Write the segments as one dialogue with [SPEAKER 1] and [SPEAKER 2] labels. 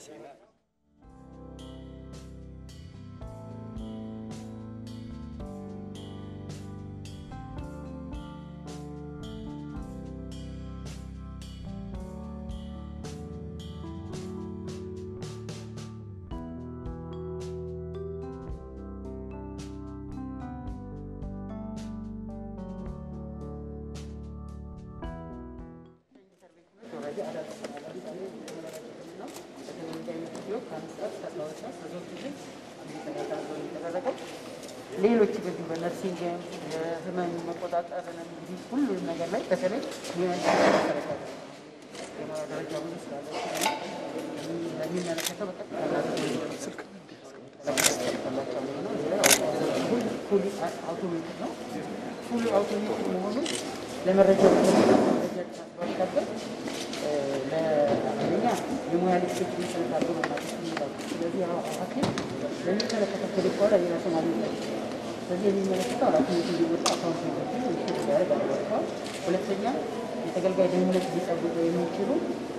[SPEAKER 1] sehingga ada ሌሎች በዚህ በነርሲንግ የህመም መቆጣጠር እንግዲህ ሁሉም ነገር ላይ በተለይ ለመረጃ ለአንደኛ የሙያ ሁለተኛ የተገልጋይ ደህንነት ሊጠብቁ የሚችሉ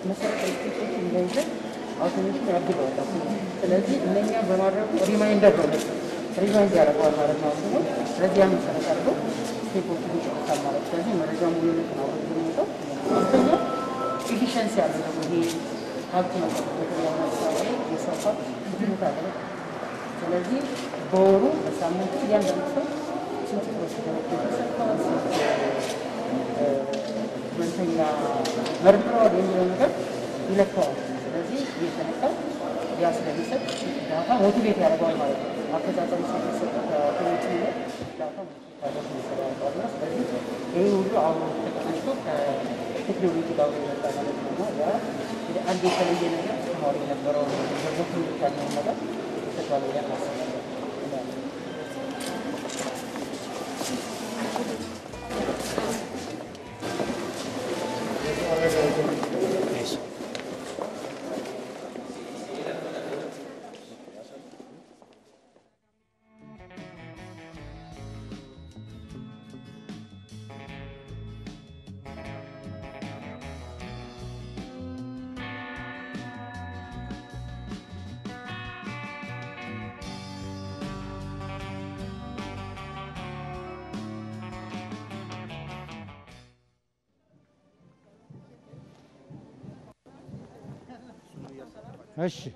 [SPEAKER 1] መሰረታዊ ስቴቶች እንዳይዘን አውቶሜሽን ያግዘዋል። ስለዚህ እነኛ በማድረጉ ሪማይንደር ነው ሪማይንድ ያደርገዋል ማለት ነው። ስለዚህ ያን መሰረት አድርገው ስቴፖች ይጨርሳል ማለት ስለዚህ መረጃ ሙሉነት ነው የሚመጣው። ሶስተኛ ኤፊሽንሲ ደግሞ ይሄ ሀብት መጠበቅ ያመሳለ የሰው አለ ስለዚህ በወሩ በሳምንቱ እያንዳንዱ ሰው ስንት ህመምተኛ መርምረዋል የሚለው ነገር ይለካዋል። ስለዚህ እየተነካ ያ ስለሚሰጥ ዳታ ሞቲቬት ያደርገዋል ማለት ነው። አፈጻጸም ሲሰጥ ከኮሚቲ ላይ ዳታ ሞቲቬት ነው። ስለዚህ ይህ ሁሉ አሁን ተቀናጅቶ ከቴክኖሎጂ ጋር የመጣ ማለት ነው ያ አንድ የተለየ ነገር ተማሪ የነበረው ነገር
[SPEAKER 2] هشي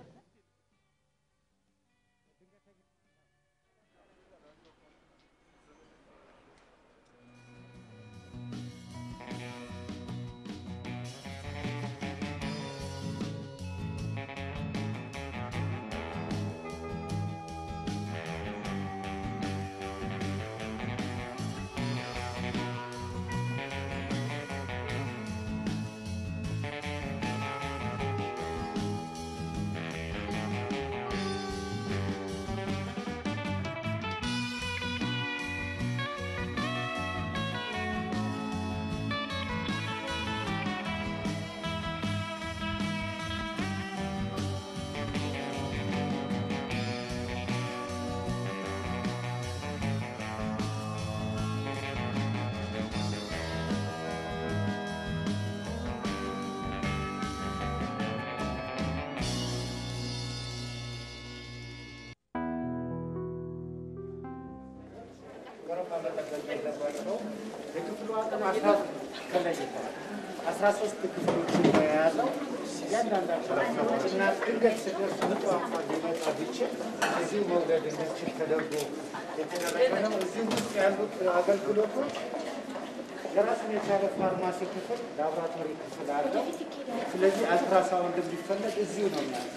[SPEAKER 2] ክፍል፣ ላቦራቶሪ ክፍል ስለዚህ አልትራሳውንድ ቢፈለግ እዚሁ ነው ያለው።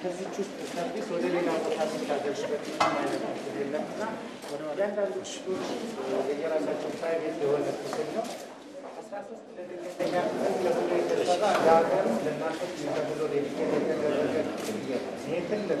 [SPEAKER 2] ከዚች ውስጥ service ወደ ሌላ ቦታ ስታደርስበት ማለት የለምና እያንዳንዱ ክፍሎች private የሆነ ክፍል ነው። ለሀገር ለእናቶች ተብሎ የተደረገ ይሄ ትልቅ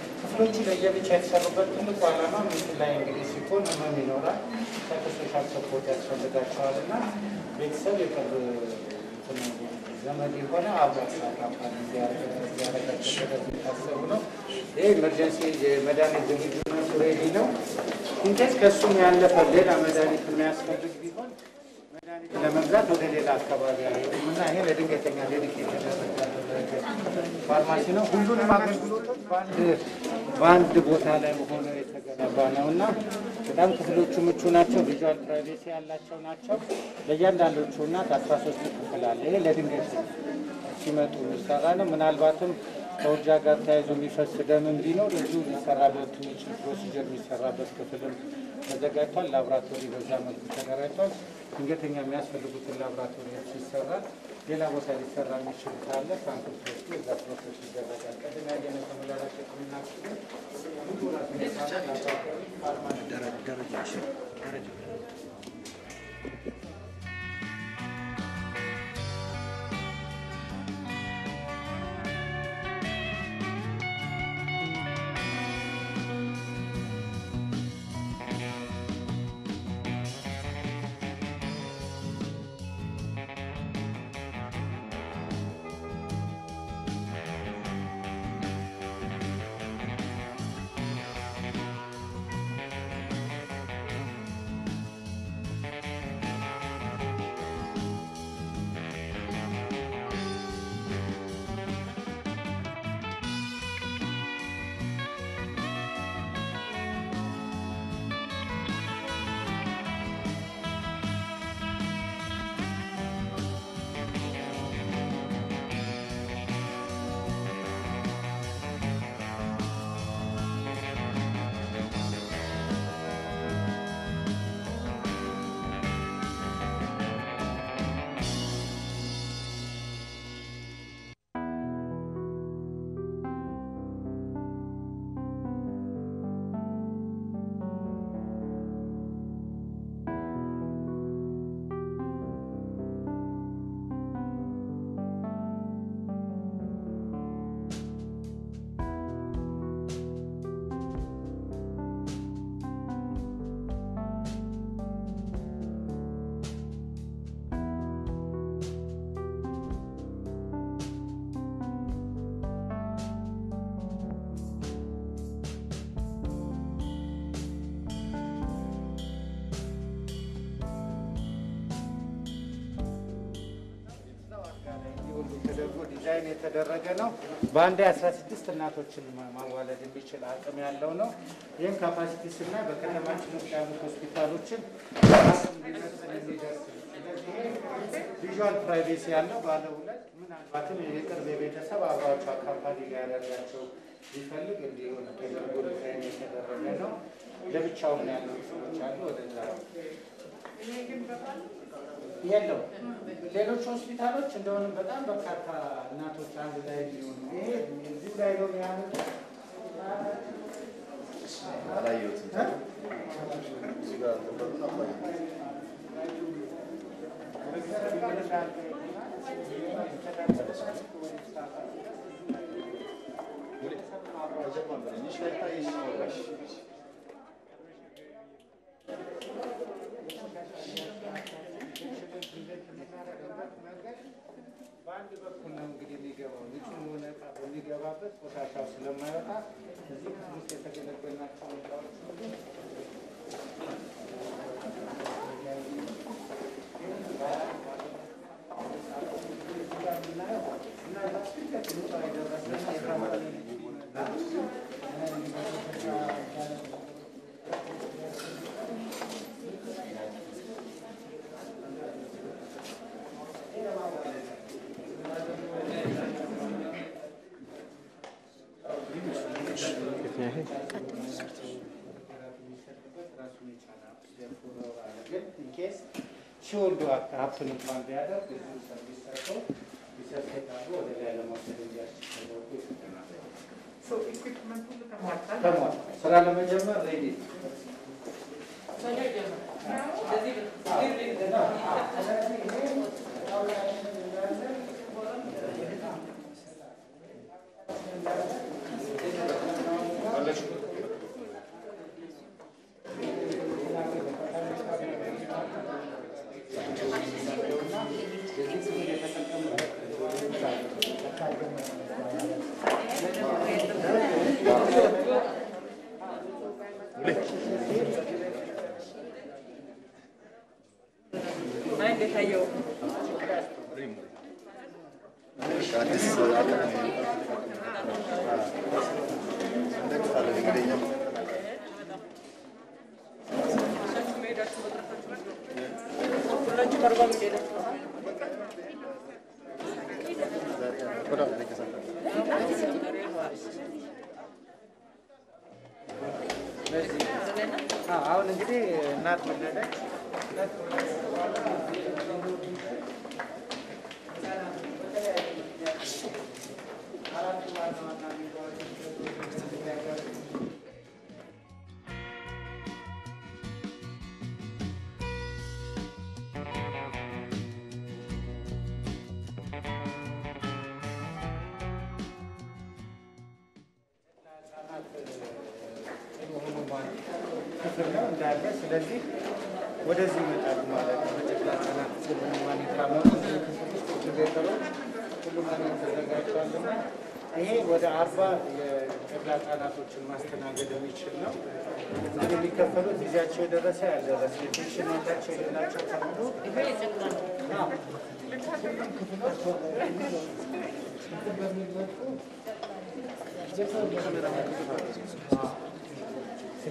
[SPEAKER 2] ክፍሎቹ ለየብቻ የተሰሩበት ትልቁ ዓላማ ምንድን ላይ እንግዲህ ሲሆን ህመም ይኖራል፣ psychosocial support ያስፈልጋቸዋል እና ቤተሰብ የቅርብ ዘመድ የሆነ አብራት accompany እንዲያረጋቸው የሚታሰቡ ነው። ይህ emergency የመድኃኒት ዝግጁነቱ ready ነው። in case ከእሱም ያለፈ ሌላ መድኃኒት የሚያስፈልግ ቢሆን መድኃኒት ለመግዛት ወደ ሌላ አካባቢ እና ይሄ ለድንገተኛ dedicate የተደረገ ፋርማሲ ነው። ሁሉንም አገልግሎቶች በአንድ ቦታ ላይ ሆኖ የተገነባ ነው እና በጣም ክፍሎቹ ምቹ ናቸው። visual privacy ያላቸው ናቸው። ለእያንዳንዶቹ እናት አስራ ሶስት ክፍል አለ። ይሄ ለድንገት ሲመጡ የሚሰራ ነው። ምናልባትም ከውርጃ ጋር ተያይዞ የሚፈስ ደምም ቢኖር እዚሁ ሊሰራበት የሚችል procedure የሚሰራበት ክፍልም ተዘጋጅቷል። ላቦራቶሪ በዛ መልኩ ተደራጅቷል። ድንገተኛ የሚያስፈልጉትን ላቦራቶሪዎች ይሰራል። ሌላ ቦታ ሊሰራ የሚችል ካለ sample ተወስዶ እዛ process ይደረጋል። ቀድም ያየነ ተመላላሽ ሕክምና ክፍል የተደረገ ነው። በአንድ 16 እናቶችን ማዋለድ የሚችል አቅም ያለው ነው። ይህም capacity ስናይ በከተማችን ውስጥ ያሉ ሆስፒታሎችን visual privacy ያለው ባለ ሁለት ምናልባትም የቅርብ የቤተሰብ አብሯቸው accompany ሊያደርጋቸው ሊፈልግ እንዲሆን ተደርጎ የተደረገ ነው። ለብቻውን ያሉ ሰዎች አሉ ወደዛ የለው። ሌሎች ሆስፒታሎች እንደሆነ በጣም በርካታ እናቶች አንድ ላይ ሊሆኑ ይሄ እዚሁ ላይ ነው በአንድ በኩል ነው እንግዲህ የሚገባው ንጹህ የሆነ እቃ በሚገባበት ቆሻሻው ስለማይወጣ እዚህ ክፍል ውስጥ የተገለገልናቸው እቃዎች ሁሉ ሲወልዱ ሀፕን እንኳን ቢያደርግ እዚሁ ሰርቪስ ሰርተው ሪሰርች አድርጎ ወደ ላይ ለመውሰድ እንዲያስችል ተደርጎ ይሰጠናል። ተሟል። ስራ ለመጀመር ሬዲ
[SPEAKER 3] እንዴት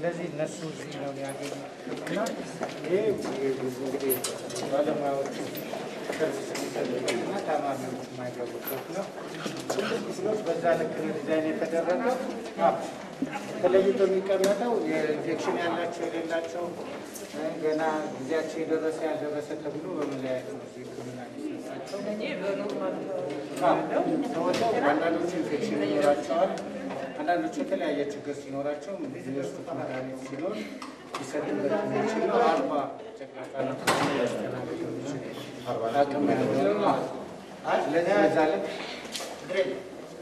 [SPEAKER 2] ስለዚህ እነሱ እዚህ ነው ያገኙት እና ይሄ እንግዲህ service የሚፈልጉና ታማሚዎች የማይገቡበት ነው። ሁሉም በዛ ልክ ነው ዲዛይን የተደረገው። ተለይቶ የሚቀመጠው የኢንፌክሽን ያላቸው የሌላቸው ገና ጊዜያቸው የደረሰ ያልደረሰ ተብሎ በመለያየት ነው ሕክምና የሚሰጣቸው። ተወተው አንዳንዶቹ ኢንፌክሽን ይኖራቸዋል። አንዳንዶቹ የተለያየ ችግር ሲኖራቸው የሚወስዱት መድኃኒት ሲኖር ሊሰጥበት የሚችል ነው። አርባ ጨቅላ ህጻናት ሊያስተናግድ የሚችል አቅም ያለው ነው። አይ ለዚህ በዛ ልክ ግሬድ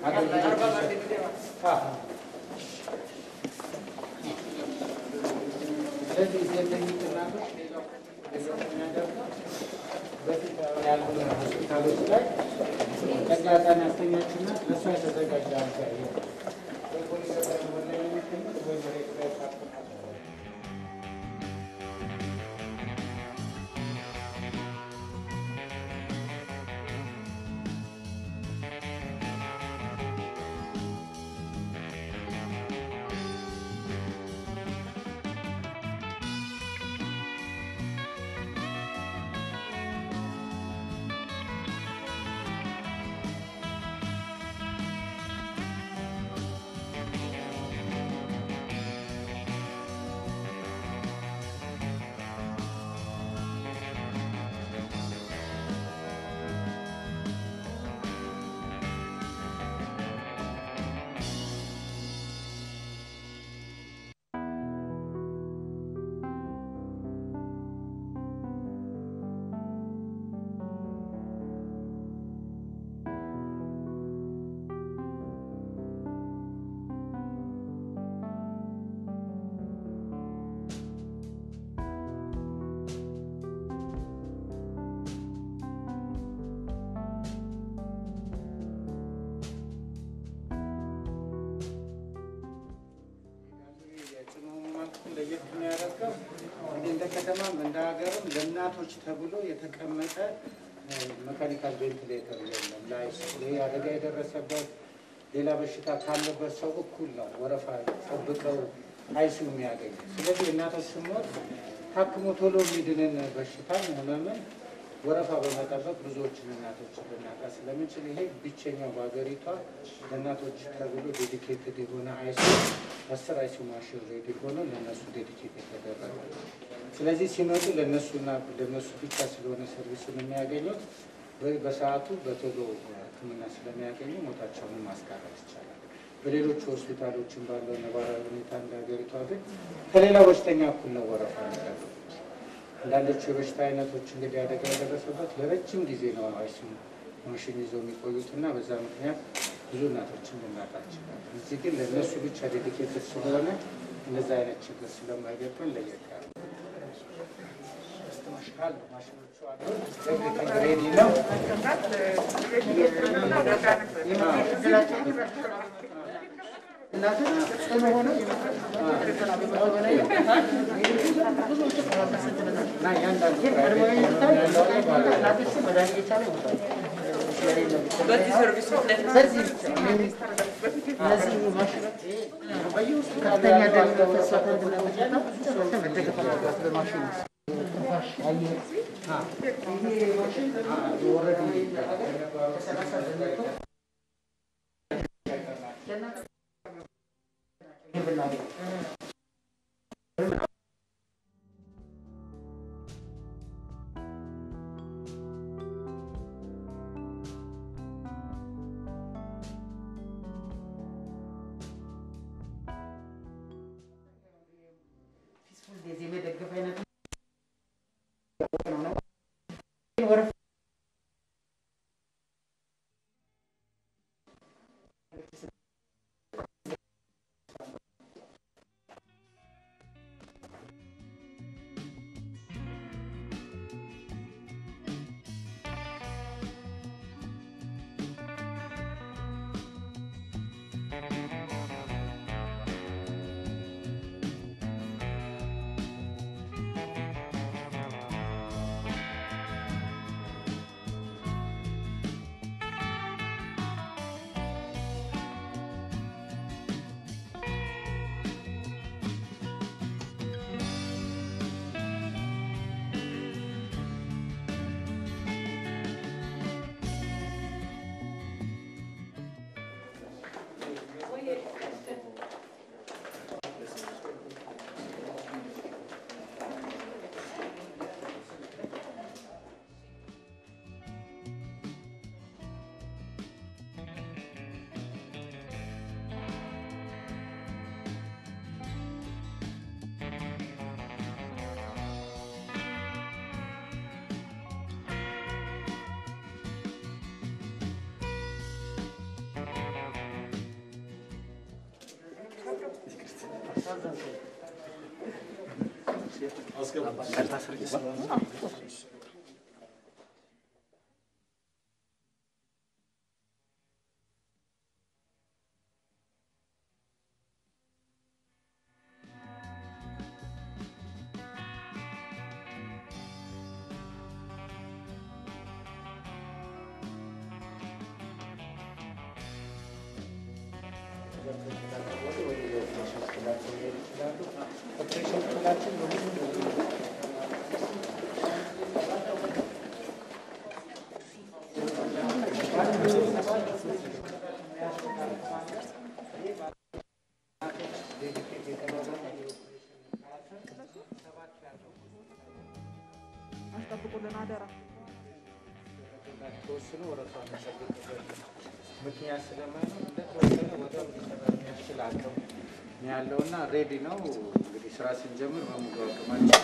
[SPEAKER 2] አገልግሎት ይሰጥ- አዎ። ስለዚህ እዚህ የሚገኙት እናቶች ሌላው ሌላው የሚያደርገው በፊት ያሉ ሆስፒታሎች ላይ ጨቅላ ህጻን ያስተኛችና ለእሷ የተዘጋጀ አልጋ አለ። ወይ ከተማም እንደ ሀገርም ለእናቶች ተብሎ የተቀመጠ mechanical ventilator የለም። ላይ ይሄ አደጋ የደረሰበት ሌላ በሽታ ካለበት ሰው እኩል ነው ወረፋ ጠብቀው ICU የሚያገኙ። ስለዚህ የእናቶች ስሞት ታክሞ ቶሎ የሚድንን በሽታን ህመምን ወረፋ በመጠበቅ ብዙዎችን እናቶችን ልናጣ ስለምንችል ይሄ ብቸኛው በሀገሪቷ ለእናቶች ተብሎ dedicated የሆነ ICU አስር ICU machine ready ሆኖ ለእነሱ dedicate የተደረገ ስለዚህ ሲመጡ ለእነሱና ለእነሱ ብቻ ስለሆነ service ኡን የሚያገኙት በሰዓቱ በቶሎ ሕክምና ስለሚያገኙ ሞታቸውን ማስቀረት ይቻላል። በሌሎቹ ሆስፒታሎችን ባለው ነባራዊ ሁኔታ እንደ ግን ከሌላው በሽተኛ እኩል ነው ወረፋ የሚጠብቁት። አንዳንዶቹ የበሽታ አይነቶች እንግዲህ አደጋ የደረሰበት ለረጅም ጊዜ ነው ICU machine ይዘው የሚቆዩት እና በዛ ምክንያት ብዙ እናቶችን ልናጣ እንችላለን። እዚህ ግን ለእነሱ ብቻ ዴዲኬትድ ስለሆነ እንደዛ አይነት ችግር ስለማይገጥመን ለየት
[SPEAKER 1] ከፍተኛ ደም ፍሰት እንድናመጣ መደገፍ
[SPEAKER 2] ಚೆನ್ನಾಗಿ
[SPEAKER 4] ተወስኖ ወረፋ የሚጠብቅበት ምክንያት ስለማይሆን እንደተወሰነ ወዲያው እንዲሰራ አቅም ያለውና ሬዲ ነው። እንግዲህ ስራ ስንጀምር በሙሉ አቅማችን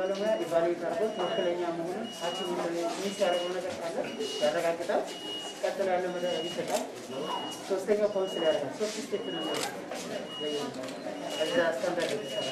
[SPEAKER 1] ባለሙያ evaluate አድርጎ ትክክለኛ መሆኑን ሐኪሙ miss ያደረገው ነገር ካለ ያረጋግጣል። ቀጥሎ ያለው መድኃኒት ይሰጣል። ሶስተኛው counsel ያደርጋል። ሶስት step ነው ስታንዳርድ የተሰራ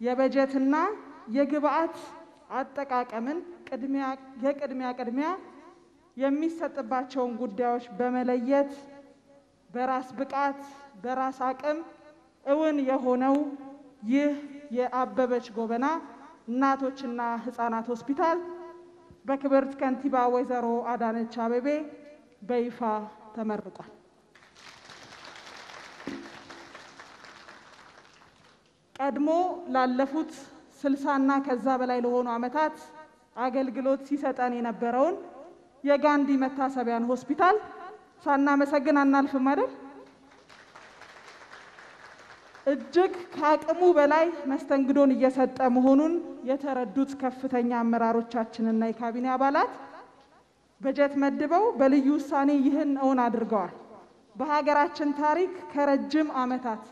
[SPEAKER 5] የበጀትና የግብአት አጠቃቀምን ቅድሚያ የቅድሚያ ቅድሚያ የሚሰጥባቸውን ጉዳዮች በመለየት በራስ ብቃት በራስ አቅም እውን የሆነው ይህ የአበበች ጎበና እናቶችና ሕፃናት ሆስፒታል በክብርት ከንቲባ ወይዘሮ አዳነች አቤቤ በይፋ ተመርቋል። ቀድሞ ላለፉት ስልሳና ከዛ በላይ ለሆኑ ዓመታት አገልግሎት ሲሰጠን የነበረውን የጋንዲ መታሰቢያን ሆስፒታል ሳናመሰግን አናልፍም አይደል? እጅግ ከአቅሙ በላይ መስተንግዶን እየሰጠ መሆኑን የተረዱት ከፍተኛ አመራሮቻችንና የካቢኔ አባላት በጀት መድበው በልዩ ውሳኔ ይህን እውን አድርገዋል። በሀገራችን ታሪክ ከረጅም ዓመታት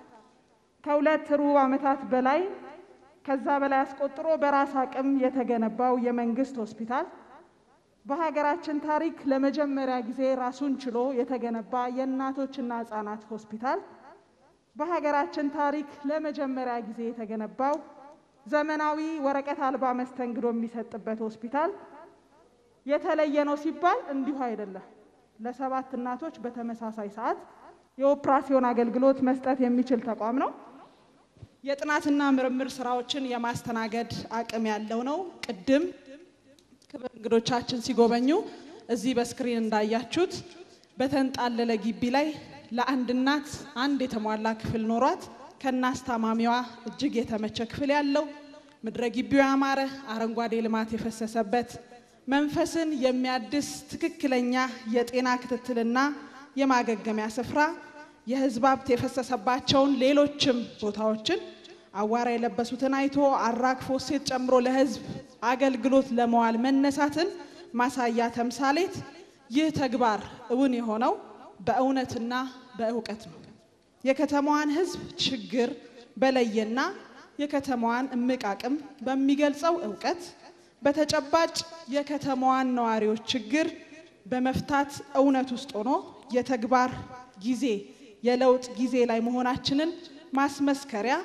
[SPEAKER 5] ከሁለት ሩብ ዓመታት በላይ ከዛ በላይ አስቆጥሮ በራስ አቅም የተገነባው የመንግስት ሆስፒታል በሀገራችን ታሪክ ለመጀመሪያ ጊዜ ራሱን ችሎ የተገነባ የእናቶችና ህጻናት ሆስፒታል በሀገራችን ታሪክ ለመጀመሪያ ጊዜ የተገነባው ዘመናዊ ወረቀት አልባ መስተንግዶ የሚሰጥበት ሆስፒታል የተለየ ነው ሲባል እንዲሁ አይደለም። ለሰባት እናቶች በተመሳሳይ ሰዓት የኦፕራሲዮን አገልግሎት መስጠት የሚችል ተቋም ነው። የጥናትና ምርምር ስራዎችን የማስተናገድ አቅም ያለው ነው። ቅድም ክብር እንግዶቻችን ሲጎበኙ እዚህ በስክሪን እንዳያችሁት በተንጣለለ ግቢ ላይ ለአንድ እናት አንድ የተሟላ ክፍል ኖሯት ከናስታማሚዋ እጅግ የተመቸ ክፍል ያለው ምድረ ግቢው ያማረ አረንጓዴ ልማት የፈሰሰበት መንፈስን የሚያድስ ትክክለኛ የጤና ክትትልና የማገገሚያ ስፍራ የህዝብ ሀብት የፈሰሰባቸውን ሌሎችም ቦታዎችን አዋራ የለበሱትን አይቶ አራግፎ ሴት ጨምሮ ለህዝብ አገልግሎት ለመዋል መነሳትን ማሳያ ተምሳሌት ይህ ተግባር እውን የሆነው በእውነትና በእውቀት ነው። የከተማዋን ህዝብ ችግር በለየና የከተማዋን እምቅ አቅም በሚገልጸው እውቀት በተጨባጭ የከተማዋን ነዋሪዎች ችግር በመፍታት እውነት ውስጥ ሆኖ የተግባር ጊዜ የለውጥ ጊዜ ላይ መሆናችንን ማስመስከሪያ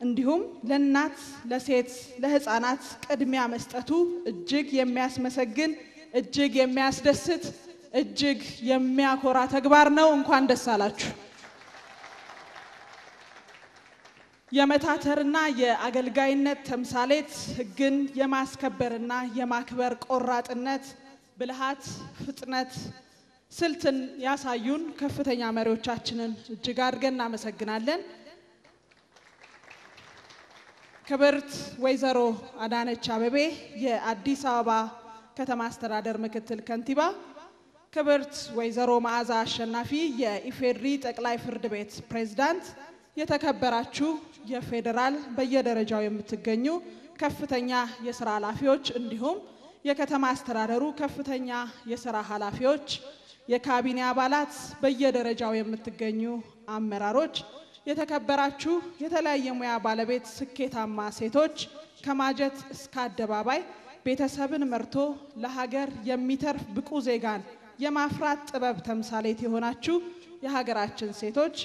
[SPEAKER 5] እንዲሁም ለእናት፣ ለሴት፣ ለህፃናት ቅድሚያ መስጠቱ እጅግ የሚያስመሰግን እጅግ የሚያስደስት እጅግ የሚያኮራ ተግባር ነው። እንኳን ደስ አላችሁ። የመታተርና የአገልጋይነት ተምሳሌት ህግን የማስከበርና የማክበር ቆራጥነት፣ ብልሃት፣ ፍጥነት፣ ስልትን ያሳዩን ከፍተኛ መሪዎቻችንን እጅግ አድርገን እናመሰግናለን። ክብርት ወይዘሮ አዳነች አበቤ የአዲስ አበባ ከተማ አስተዳደር ምክትል ከንቲባ፣ ክብርት ወይዘሮ መዓዛ አሸናፊ የኢፌድሪ ጠቅላይ ፍርድ ቤት ፕሬዝዳንት፣ የተከበራችሁ የፌዴራል በየደረጃው የምትገኙ ከፍተኛ የስራ ኃላፊዎች እንዲሁም የከተማ አስተዳደሩ ከፍተኛ የስራ ኃላፊዎች፣ የካቢኔ አባላት፣ በየደረጃው የምትገኙ አመራሮች፣ የተከበራችሁ የተለያየ ሙያ ባለቤት ስኬታማ ሴቶች ከማጀት እስከ አደባባይ ቤተሰብን መርቶ ለሀገር የሚተርፍ ብቁ ዜጋን የማፍራት ጥበብ ተምሳሌት የሆናችሁ የሀገራችን ሴቶች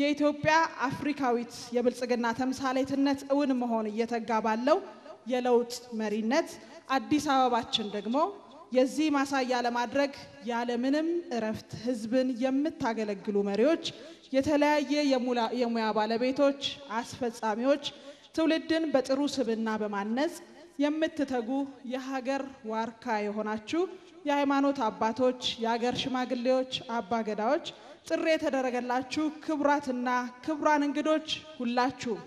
[SPEAKER 5] የኢትዮጵያ አፍሪካዊት የብልጽግና ተምሳሌትነት እውን መሆን እየተጋ ባለው የለውጥ መሪነት አዲስ አበባችን ደግሞ የዚህ ማሳያ ለማድረግ ያለምንም እረፍት ህዝብን የምታገለግሉ መሪዎች፣ የተለያየ የሙያ ባለቤቶች፣ አስፈጻሚዎች፣ ትውልድን በጥሩ ስብዕና በማነጽ የምትተጉ የሀገር ዋርካ የሆናችሁ የሃይማኖት አባቶች፣ የሀገር ሽማግሌዎች፣ አባገዳዎች፣ ጥሪ የተደረገላችሁ ክቡራትና ክቡራን እንግዶች ሁላችሁም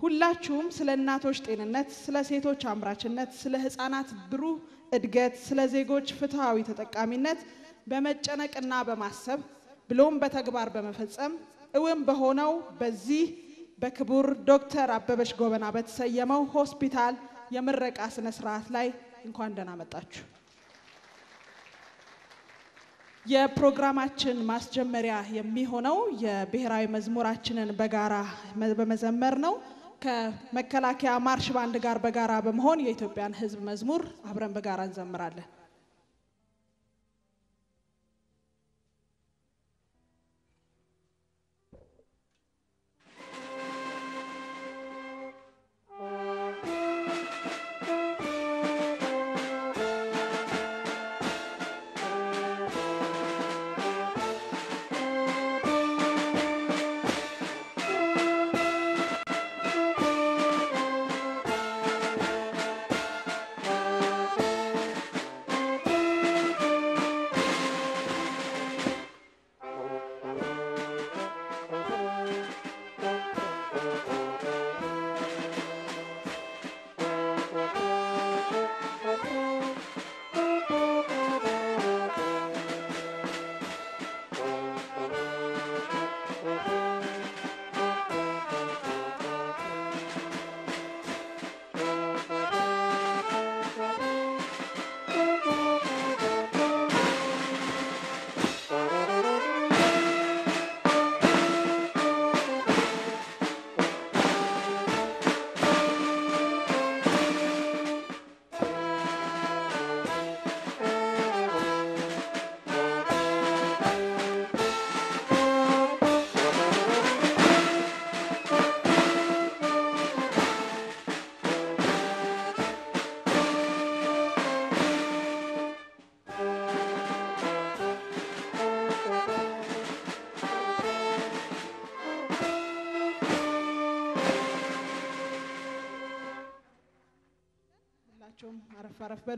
[SPEAKER 5] ሁላችሁም ስለ እናቶች ጤንነት፣ ስለ ሴቶች አምራችነት፣ ስለ ህፃናት ብሩህ እድገት፣ ስለ ዜጎች ፍትሐዊ ተጠቃሚነት በመጨነቅና በማሰብ ብሎም በተግባር በመፈጸም እውን በሆነው በዚህ በክቡር ዶክተር አበበች ጎበና በተሰየመው ሆስፒታል የምረቃ ስነ ስርዓት ላይ እንኳን ደህና መጣችሁ። የፕሮግራማችን ማስጀመሪያ የሚሆነው የብሔራዊ መዝሙራችንን በጋራ በመዘመር ነው። ከመከላከያ ማርሽ ባንድ ጋር በጋራ በመሆን የኢትዮጵያን ሕዝብ መዝሙር አብረን በጋራ እንዘምራለን።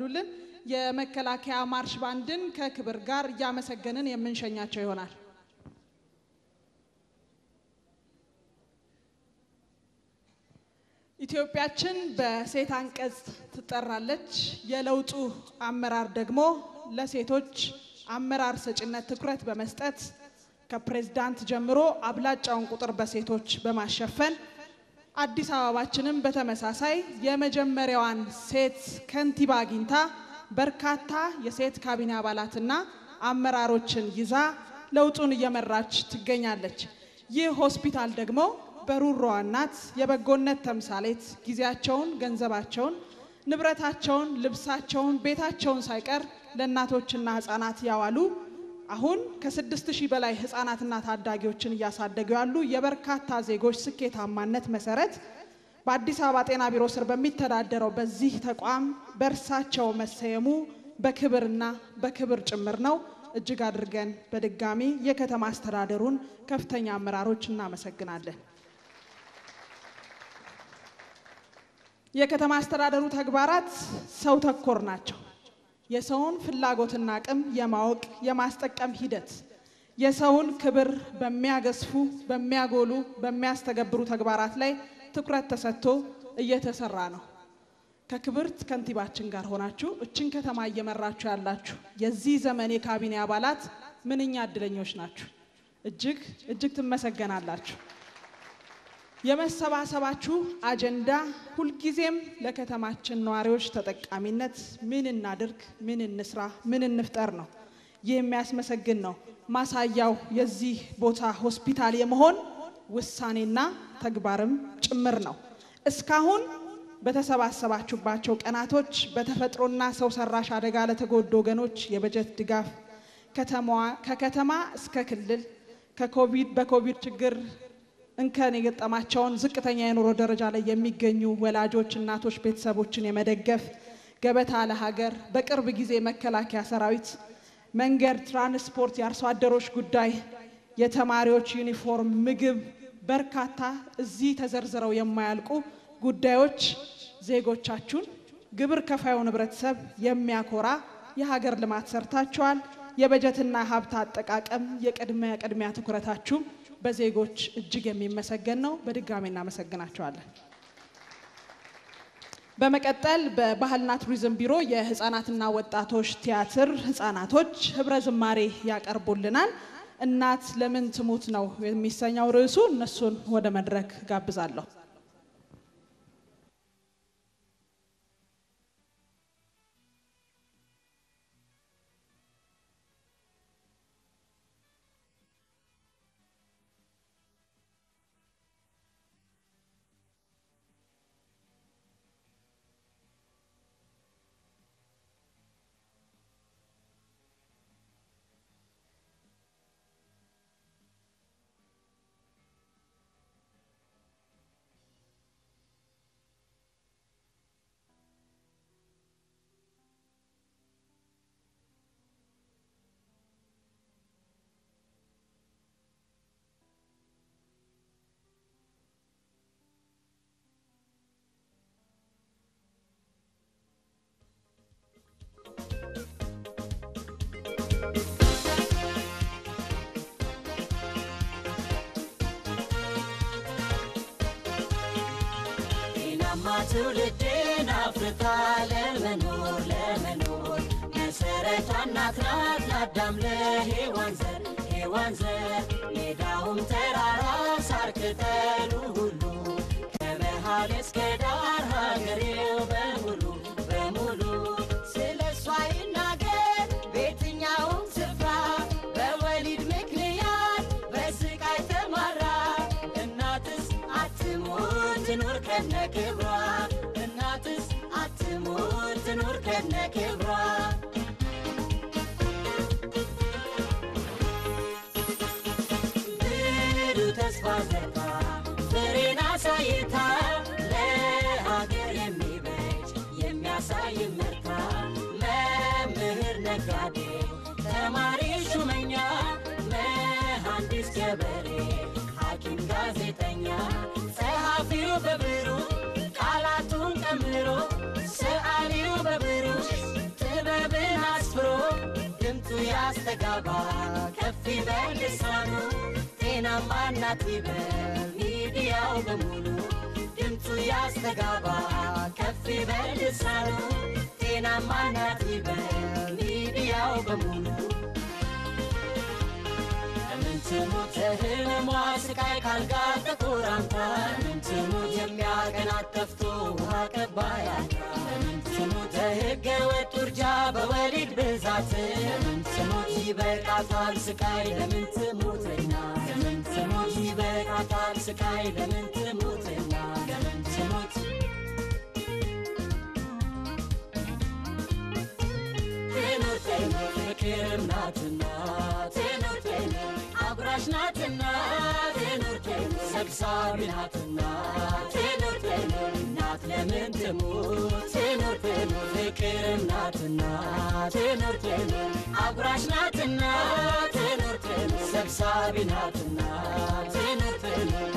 [SPEAKER 5] በሉልን። የመከላከያ ማርሽ ባንድን ከክብር ጋር እያመሰገንን የምንሸኛቸው ይሆናል። ኢትዮጵያችን በሴት አንቀጽ ትጠራለች። የለውጡ አመራር ደግሞ ለሴቶች አመራር ሰጭነት ትኩረት በመስጠት ከፕሬዝዳንት ጀምሮ አብላጫውን ቁጥር በሴቶች በማሸፈን አዲስ አበባችንም በተመሳሳይ የመጀመሪያዋን ሴት ከንቲባ አግኝታ በርካታ የሴት ካቢኔ አባላትና አመራሮችን ይዛ ለውጡን እየመራች ትገኛለች። ይህ ሆስፒታል ደግሞ በሩሮዋ እናት የበጎነት ተምሳሌት ጊዜያቸውን፣ ገንዘባቸውን፣ ንብረታቸውን፣ ልብሳቸውን፣ ቤታቸውን ሳይቀር ለእናቶችና ህፃናት ያዋሉ አሁን ከስድስት ሺህ በላይ ህፃናትና ታዳጊዎችን እያሳደጉ ያሉ የበርካታ ዜጎች ስኬታማነት መሰረት በአዲስ አበባ ጤና ቢሮ ስር በሚተዳደረው በዚህ ተቋም በእርሳቸው መሰየሙ በክብርና በክብር ጭምር ነው። እጅግ አድርገን በድጋሚ የከተማ አስተዳደሩን ከፍተኛ አመራሮች እናመሰግናለን። የከተማ አስተዳደሩ ተግባራት ሰው ተኮር ናቸው። የሰውን ፍላጎትና አቅም የማወቅ የማስጠቀም ሂደት የሰውን ክብር በሚያገዝፉ በሚያጎሉ በሚያስተገብሩ ተግባራት ላይ ትኩረት ተሰጥቶ እየተሰራ ነው። ከክብርት ከንቲባችን ጋር ሆናችሁ እችን ከተማ እየመራችሁ ያላችሁ የዚህ ዘመን የካቢኔ አባላት ምንኛ እድለኞች ናችሁ! እጅግ እጅግ ትመሰገናላችሁ። የመሰባሰባችሁ አጀንዳ ሁልጊዜም ለከተማችን ነዋሪዎች ተጠቃሚነት ምን እናድርግ፣ ምን እንስራ፣ ምን እንፍጠር ነው። ይህ የሚያስመሰግን ነው። ማሳያው የዚህ ቦታ ሆስፒታል የመሆን ውሳኔና ተግባርም ጭምር ነው። እስካሁን በተሰባሰባችሁባቸው ቀናቶች በተፈጥሮና ሰው ሰራሽ አደጋ ለተጎዱ ወገኖች የበጀት ድጋፍ ከከተማ እስከ ክልል በኮቪድ ችግር እንከን የገጠማቸውን ዝቅተኛ የኑሮ ደረጃ ላይ የሚገኙ ወላጆች፣ እናቶች፣ ቤተሰቦችን የመደገፍ ገበታ ለሀገር፣ በቅርብ ጊዜ መከላከያ ሰራዊት፣ መንገድ፣ ትራንስፖርት፣ የአርሶ አደሮች ጉዳይ፣ የተማሪዎች ዩኒፎርም፣ ምግብ፣ በርካታ እዚህ ተዘርዝረው የማያልቁ ጉዳዮች ዜጎቻችሁን ግብር ከፋዩን ህብረተሰብ የሚያኮራ የሀገር ልማት ሰርታችኋል። የበጀትና ሀብት አጠቃቀም የቅድሚያ ቅድሚያ ትኩረታችሁ በዜጎች እጅግ የሚመሰገን ነው። በድጋሚ እናመሰግናቸዋለን። በመቀጠል በባህልና ቱሪዝም ቢሮ የህፃናትና ወጣቶች ቲያትር ህፃናቶች ህብረ ዝማሬ ያቀርቡልናል። እናት ለምን ትሙት ነው የሚሰኘው ርዕሱ። እነሱን ወደ መድረክ ጋብዛለሁ።
[SPEAKER 6] ለአዳም ለሔዋን ዘር ሔዋን ዘር ሜዳውም ተራራ ሳር ቅጠሉ ያስተጋባ ከፍ ይበል ልሳኑ ጤናማ እናት ይበል ሚዲያው በሙሉ። ድምፁ ያስተጋባ ከፍ ይበል ልሳኑ ጤናማ እናት ይበል ሚዲያው በሙሉ። ለምን ትሙት ህመሟ ስቃይ ካልጋ ተቆራምታ ለምን ትሙት የሚያቀናት ጠፍቶ ውሃ ቀባይ ወጥ ውርጃ በወሊድ ብዛት ይበቃታል ስቃይ ለምን ትሙተኛ ለምን ትሙት ይበቃታል ስቃይ ለምን ለምን ትሙት ትኑር ትኑር ፍቅርም ናትና ትኑር ትኑር አጉራሽ ናትና ትኑር ትኑር ሰብሳቢ ናትና ትኑር ትኑር እናት ለምን ትሙት ትኑር ትኑር ፍቅርም ናትና ትኑር ትኑር አጉራሽ ናትና ትኑር ሰብሳቢ ናትና ትኑር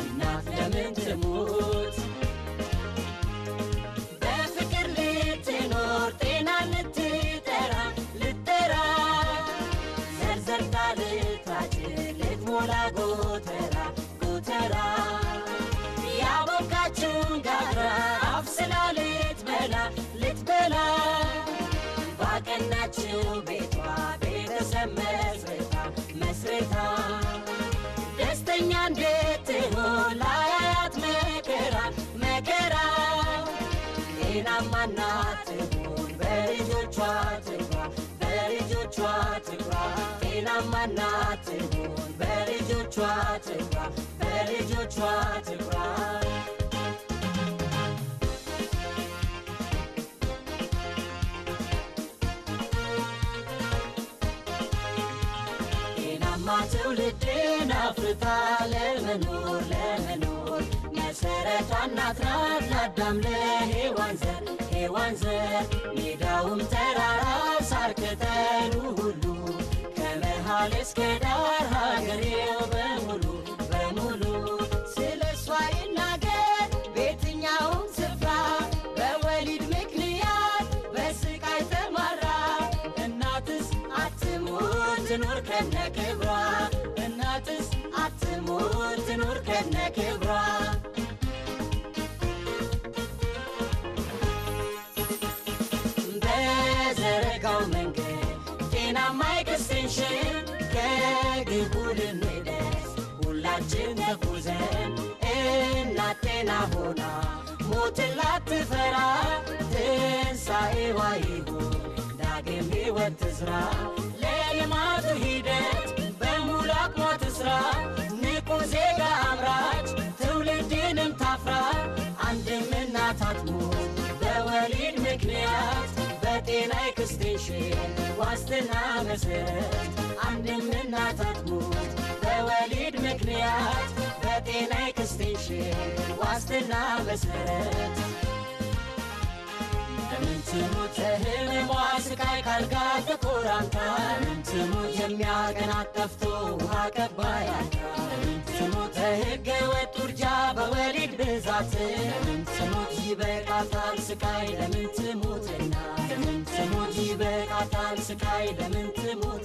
[SPEAKER 6] በልጆቿ ትኩራ በልጆቿ ትኩራ ጤናማ ትውልድን አፍርታ ለመኖር ለመኖር። መሰረቷ እናት ናት ለአዳም ለሔዋን ዘር ሔዋን ዘር። ሜዳውም ተራራው ሳር ቅጠሉ ሁሉ ከመሃል እስከ ዳር ሀገሬው ሆና ሞትን ላትፈራ ትንሣኤዋ ይሁን ዳግም ሕይወት ትዝራ ለልማቱ ሂደት በሙሉ አቅሟ ትስራ ንቁ ዜጋ አምራች ትውልድንም ታፍራ። አንድም እናት አትሙት በወሊድ ምክንያት በጤና ኤክስቴንሽን ዋስትና መሰረት። አንድም እናት አትሙት በወሊድ ምክንያት በጤና ኤክስቴንሽን ዋስትና መሰረት። ለምን ትሙት ህመሟ ስቃይ ካልጋ ተቆራምታ ለምን ትሙት የሚያቀናት ጠፍቶ ውሃ አቀባይ አጣ ለምን ትሙት ህገ ወጥ ውርጃ በወሊድ ብዛት። ትሙት ይበቃታል ስቃይ ለምን ትሙትና ትሙት ይበቃታል ስቃይ ለምን ትሙትና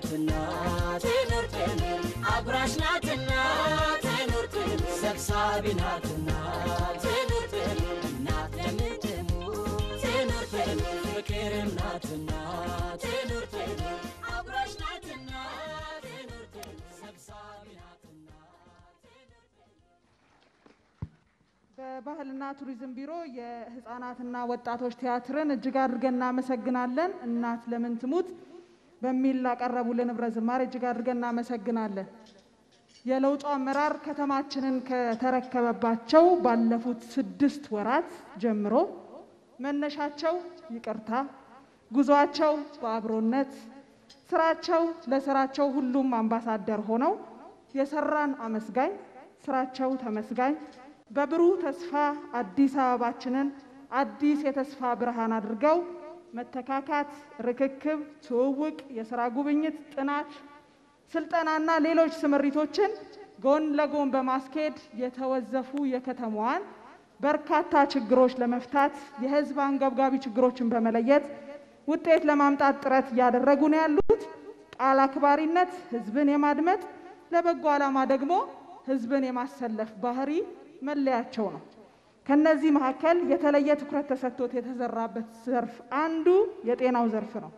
[SPEAKER 5] በባህልና ቱሪዝም ቢሮ የህፃናትና ወጣቶች ቲያትርን እጅግ አድርገን እናመሰግናለን። እናት ለምን ትሙት በሚል ላቀረቡልን ህብረ ዝማሬ እጅግ አድርገን እናመሰግናለን። የለውጡ አመራር ከተማችንን ከተረከበባቸው ባለፉት ስድስት ወራት ጀምሮ መነሻቸው ይቅርታ፣ ጉዟቸው በአብሮነት፣ ስራቸው ለስራቸው ሁሉም አምባሳደር ሆነው የሰራን አመስጋኝ፣ ስራቸው ተመስጋኝ፣ በብሩህ ተስፋ አዲስ አበባችንን አዲስ የተስፋ ብርሃን አድርገው መተካካት፣ ርክክብ፣ ትውውቅ፣ የስራ ጉብኝት፣ ጥናት፣ ስልጠናና ሌሎች ስምሪቶችን ጎን ለጎን በማስኬድ የተወዘፉ የከተማዋን በርካታ ችግሮች ለመፍታት የህዝብ አንገብጋቢ ችግሮችን በመለየት ውጤት ለማምጣት ጥረት እያደረጉ ነው ያሉት። ቃል አክባሪነት፣ ህዝብን የማድመጥ ለበጎ ዓላማ ደግሞ ህዝብን የማሰለፍ ባህሪ መለያቸው ነው። ከነዚህ መካከል የተለየ ትኩረት ተሰጥቶት የተዘራበት ዘርፍ አንዱ የጤናው ዘርፍ ነው።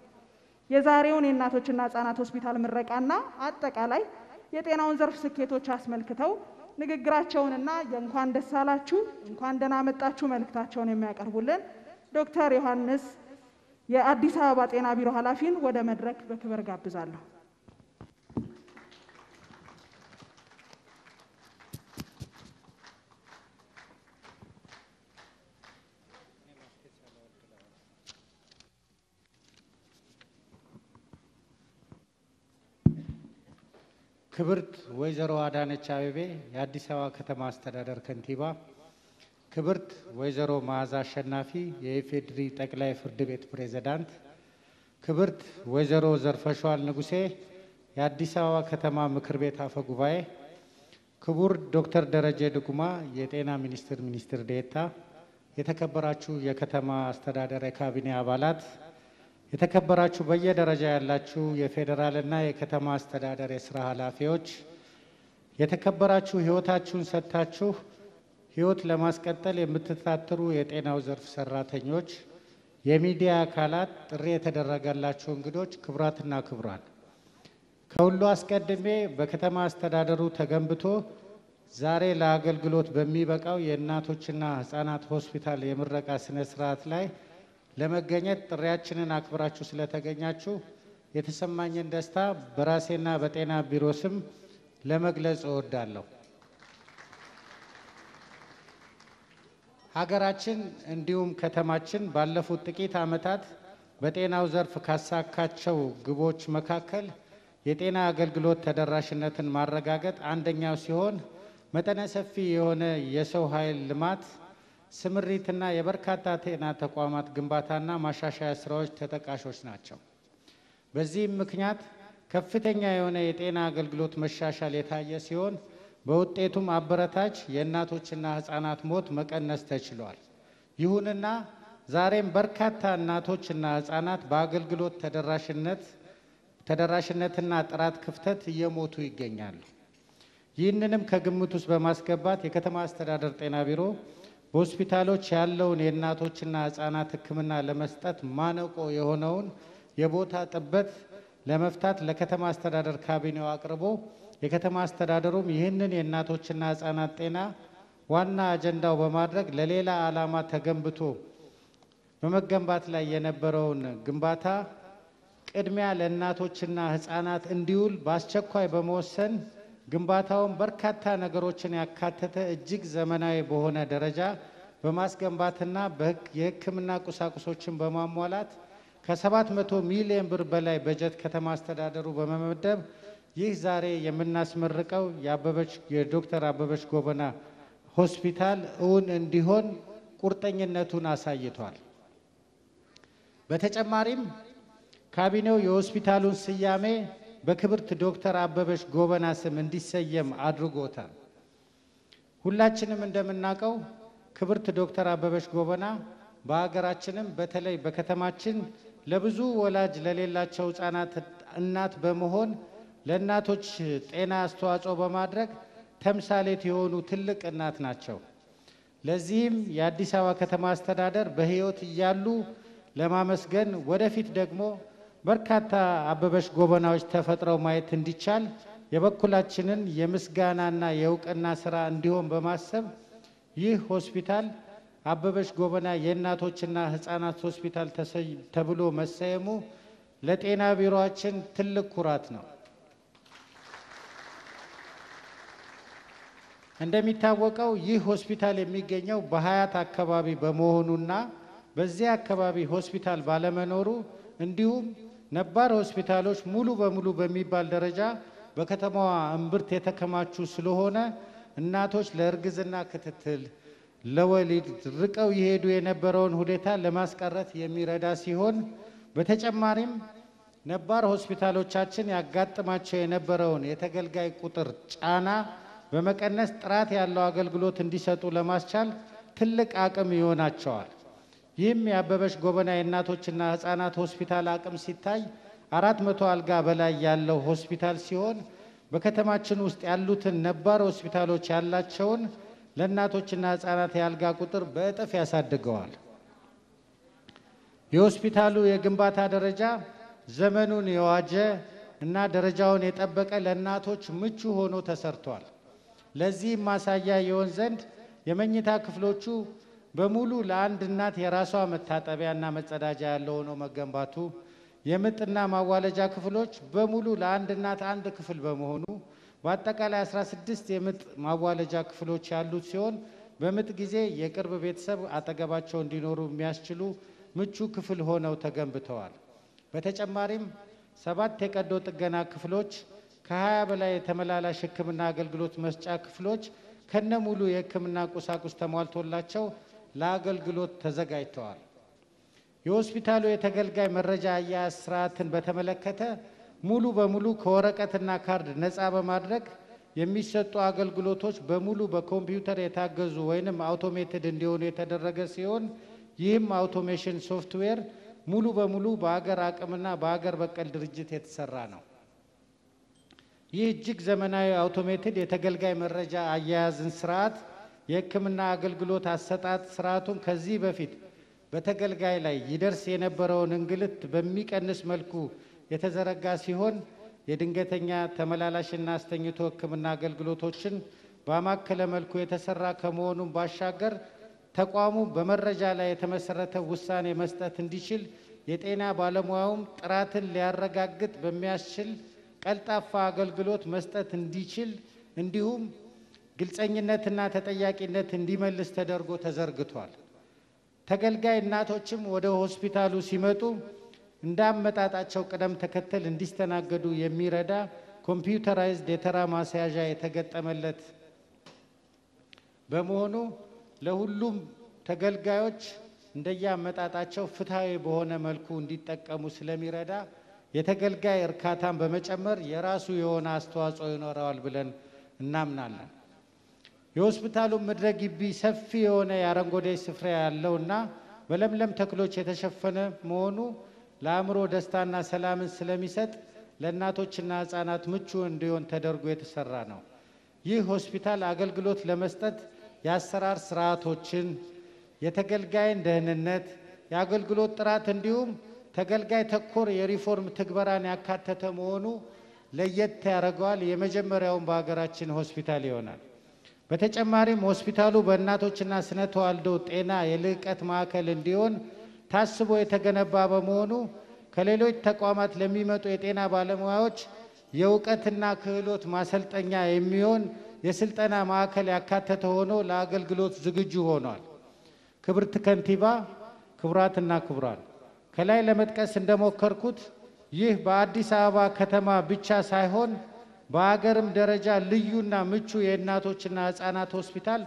[SPEAKER 5] የዛሬውን የእናቶችና ህጻናት ሆስፒታል ምረቃና አጠቃላይ የጤናውን ዘርፍ ስኬቶች አስመልክተው ንግግራቸውንና የእንኳን ደስ አላችሁ እንኳን ደህና መጣችሁ መልእክታቸውን የሚያቀርቡልን ዶክተር ዮሐንስ የአዲስ አበባ ጤና ቢሮ ኃላፊን ወደ መድረክ በክብር ጋብዛለሁ።
[SPEAKER 2] ክብርት ወይዘሮ አዳነች አቤቤ የአዲስ አበባ ከተማ አስተዳደር ከንቲባ፣ ክብርት ወይዘሮ መዓዛ አሸናፊ የኢፌዴሪ ጠቅላይ ፍርድ ቤት ፕሬዝዳንት፣ ክብርት ወይዘሮ ዘርፈሿል ንጉሴ የአዲስ አበባ ከተማ ምክር ቤት አፈ ጉባኤ፣ ክቡር ዶክተር ደረጀ ድጉማ የጤና ሚኒስቴር ሚኒስትር ዴኤታ፣ የተከበራችሁ የከተማ አስተዳደር የካቢኔ አባላት የተከበራችሁ በየደረጃ ያላችሁ የፌዴራልና የከተማ አስተዳደር የስራ ኃላፊዎች፣ የተከበራችሁ ሕይወታችሁን ሰጥታችሁ ሕይወት ለማስቀጠል የምትታትሩ የጤናው ዘርፍ ሰራተኞች፣ የሚዲያ አካላት፣ ጥሪ የተደረገላችሁ እንግዶች፣ ክቡራትና ክቡራን፣ ከሁሉ አስቀድሜ በከተማ አስተዳደሩ ተገንብቶ ዛሬ ለአገልግሎት በሚበቃው የእናቶችና ሕፃናት ሆስፒታል የምረቃ ስነ ስርዓት ላይ ለመገኘት ጥሪያችንን አክብራችሁ ስለተገኛችሁ የተሰማኝን ደስታ በራሴና በጤና ቢሮ ስም ለመግለጽ እወዳለሁ። ሀገራችን እንዲሁም ከተማችን ባለፉት ጥቂት ዓመታት በጤናው ዘርፍ ካሳካቸው ግቦች መካከል የጤና አገልግሎት ተደራሽነትን ማረጋገጥ አንደኛው ሲሆን መጠነ ሰፊ የሆነ የሰው ኃይል ልማት ስምሪትና የበርካታ ጤና ተቋማት ግንባታና ማሻሻያ ስራዎች ተጠቃሾች ናቸው። በዚህም ምክንያት ከፍተኛ የሆነ የጤና አገልግሎት መሻሻል የታየ ሲሆን በውጤቱም አበረታች የእናቶችና ሕፃናት ሞት መቀነስ ተችሏል። ይሁንና ዛሬም በርካታ እናቶችና ሕፃናት በአገልግሎት ተደራሽነት ተደራሽነትና ጥራት ክፍተት እየሞቱ ይገኛሉ። ይህንንም ከግምት ውስጥ በማስገባት የከተማ አስተዳደር ጤና ቢሮ በሆስፒታሎች ያለውን የእናቶችና ህጻናት ሕክምና ለመስጠት ማነቆ የሆነውን የቦታ ጥበት ለመፍታት ለከተማ አስተዳደር ካቢኔው አቅርቦ የከተማ አስተዳደሩም ይህንን የእናቶችና ህጻናት ጤና ዋና አጀንዳው በማድረግ ለሌላ ዓላማ ተገንብቶ በመገንባት ላይ የነበረውን ግንባታ ቅድሚያ ለእናቶችና ህጻናት እንዲውል በአስቸኳይ በመወሰን ግንባታውን በርካታ ነገሮችን ያካተተ እጅግ ዘመናዊ በሆነ ደረጃ በማስገንባትና የህክምና ቁሳቁሶችን በማሟላት ከ700 ሚሊዮን ብር በላይ በጀት ከተማ አስተዳደሩ በመመደብ ይህ ዛሬ የምናስመርቀው የአበበች የዶክተር አበበች ጎበና ሆስፒታል እውን እንዲሆን ቁርጠኝነቱን አሳይቷል። በተጨማሪም ካቢኔው የሆስፒታሉን ስያሜ በክብርት ዶክተር አበበች ጎበና ስም እንዲሰየም አድርጎታል። ሁላችንም እንደምናውቀው ክብርት ዶክተር አበበች ጎበና በሀገራችንም በተለይ በከተማችን ለብዙ ወላጅ ለሌላቸው ህጻናት እናት በመሆን ለእናቶች ጤና አስተዋጽኦ በማድረግ ተምሳሌት የሆኑ ትልቅ እናት ናቸው። ለዚህም የአዲስ አበባ ከተማ አስተዳደር በህይወት እያሉ ለማመስገን ወደፊት ደግሞ በርካታ አበበች ጎበናዎች ተፈጥረው ማየት እንዲቻል የበኩላችንን የምስጋናና የእውቅና ስራ እንዲሆን በማሰብ ይህ ሆስፒታል አበበች ጎበና የእናቶችና ህፃናት ሆስፒታል ተብሎ መሰየሙ ለጤና ቢሮአችን ትልቅ ኩራት ነው። እንደሚታወቀው ይህ ሆስፒታል የሚገኘው በሀያት አካባቢ በመሆኑና በዚህ አካባቢ ሆስፒታል ባለመኖሩ እንዲሁም ነባር ሆስፒታሎች ሙሉ በሙሉ በሚባል ደረጃ በከተማዋ እምብርት የተከማቹ ስለሆነ እናቶች ለእርግዝና ክትትል፣ ለወሊድ ርቀው ይሄዱ የነበረውን ሁኔታ ለማስቀረት የሚረዳ ሲሆን በተጨማሪም ነባር ሆስፒታሎቻችን ያጋጥማቸው የነበረውን የተገልጋይ ቁጥር ጫና በመቀነስ ጥራት ያለው አገልግሎት እንዲሰጡ ለማስቻል ትልቅ አቅም ይሆናቸዋል። ይህም የአበበች ጎበና የእናቶችና ህፃናት ሆስፒታል አቅም ሲታይ አራት መቶ አልጋ በላይ ያለው ሆስፒታል ሲሆን በከተማችን ውስጥ ያሉትን ነባር ሆስፒታሎች ያላቸውን ለእናቶችና ህፃናት የአልጋ ቁጥር በእጥፍ ያሳድገዋል። የሆስፒታሉ የግንባታ ደረጃ ዘመኑን የዋጀ እና ደረጃውን የጠበቀ ለእናቶች ምቹ ሆኖ ተሰርቷል። ለዚህም ማሳያ የሆን ዘንድ የመኝታ ክፍሎቹ በሙሉ ለአንድ እናት የራሷ መታጠቢያና መጸዳጃ ያለው ሆኖ መገንባቱ፣ የምጥና ማዋለጃ ክፍሎች በሙሉ ለአንድ እናት አንድ ክፍል በመሆኑ በአጠቃላይ 16 የምጥ ማዋለጃ ክፍሎች ያሉት ሲሆን በምጥ ጊዜ የቅርብ ቤተሰብ አጠገባቸው እንዲኖሩ የሚያስችሉ ምቹ ክፍል ሆነው ተገንብተዋል። በተጨማሪም ሰባት የቀዶ ጥገና ክፍሎች ከ20 በላይ የተመላላሽ ሕክምና አገልግሎት መስጫ ክፍሎች ከነ ሙሉ የሕክምና ቁሳቁስ ተሟልቶላቸው ለአገልግሎት ተዘጋጅተዋል። የሆስፒታሉ የተገልጋይ መረጃ አያያዝ ስርዓትን በተመለከተ ሙሉ በሙሉ ከወረቀትና ካርድ ነፃ በማድረግ የሚሰጡ አገልግሎቶች በሙሉ በኮምፒውተር የታገዙ ወይንም automated እንዲሆኑ የተደረገ ሲሆን ይህም automation software ሙሉ በሙሉ በአገር አቅምና በአገር በቀል ድርጅት የተሰራ ነው። ይህ እጅግ ዘመናዊ አውቶሜትድ የተገልጋይ መረጃ አያያዝን ስርዓት የህክምና አገልግሎት አሰጣጥ ስርዓቱን ከዚህ በፊት በተገልጋይ ላይ ይደርስ የነበረውን እንግልት በሚቀንስ መልኩ የተዘረጋ ሲሆን የድንገተኛ ተመላላሽና አስተኝቶ ህክምና አገልግሎቶችን ባማከለ መልኩ የተሰራ ከመሆኑም ባሻገር ተቋሙ በመረጃ ላይ የተመሰረተ ውሳኔ መስጠት እንዲችል የጤና ባለሙያውም ጥራትን ሊያረጋግጥ በሚያስችል ቀልጣፋ አገልግሎት መስጠት እንዲችል እንዲሁም ግልጸኝነትና ተጠያቂነት እንዲኖር ተደርጎ ተዘርግቷል። ተገልጋይ እናቶችም ወደ ሆስፒታሉ ሲመጡ እንዳመጣጣቸው ቅደም ተከተል እንዲስተናገዱ የሚረዳ computerized የተራ ማስያዣ የተገጠመለት በመሆኑ ለሁሉም ተገልጋዮች እንደየአመጣጣቸው ፍትሐዊ በሆነ መልኩ እንዲጠቀሙ ስለሚረዳ የተገልጋይ እርካታን በመጨመር የራሱ የሆነ አስተዋጽኦ ይኖረዋል ብለን እናምናለን። የሆስፒታሉ ምድረ ግቢ ሰፊ የሆነ የአረንጓዴ ስፍራ ያለውና በለምለም ተክሎች የተሸፈነ መሆኑ ለአእምሮ ደስታና ሰላምን ስለሚሰጥ ለእናቶችና ህፃናት ምቹ እንዲሆን ተደርጎ የተሰራ ነው። ይህ ሆስፒታል አገልግሎት ለመስጠት የአሰራር ስርዓቶችን፣ የተገልጋይን ደህንነት፣ የአገልግሎት ጥራት እንዲሁም ተገልጋይ ተኮር የሪፎርም ትግበራን ያካተተ መሆኑ ለየት ያደርገዋል። የመጀመሪያውን በሀገራችን ሆስፒታል ይሆናል። በተጨማሪም ሆስፒታሉ በእናቶችና ስነ ተዋልዶ ጤና የልዕቀት ማዕከል እንዲሆን ታስቦ የተገነባ በመሆኑ ከሌሎች ተቋማት ለሚመጡ የጤና ባለሙያዎች የእውቀትና ክህሎት ማሰልጠኛ የሚሆን የስልጠና ማዕከል ያካተተ ሆኖ ለአገልግሎት ዝግጁ ሆኗል። ክብርት ከንቲባ፣ ክቡራትና ክቡራን ከላይ ለመጥቀስ እንደሞከርኩት ይህ በአዲስ አበባ ከተማ ብቻ ሳይሆን በአገርም ደረጃ ልዩና ምቹ የእናቶችና ህፃናት ሆስፒታል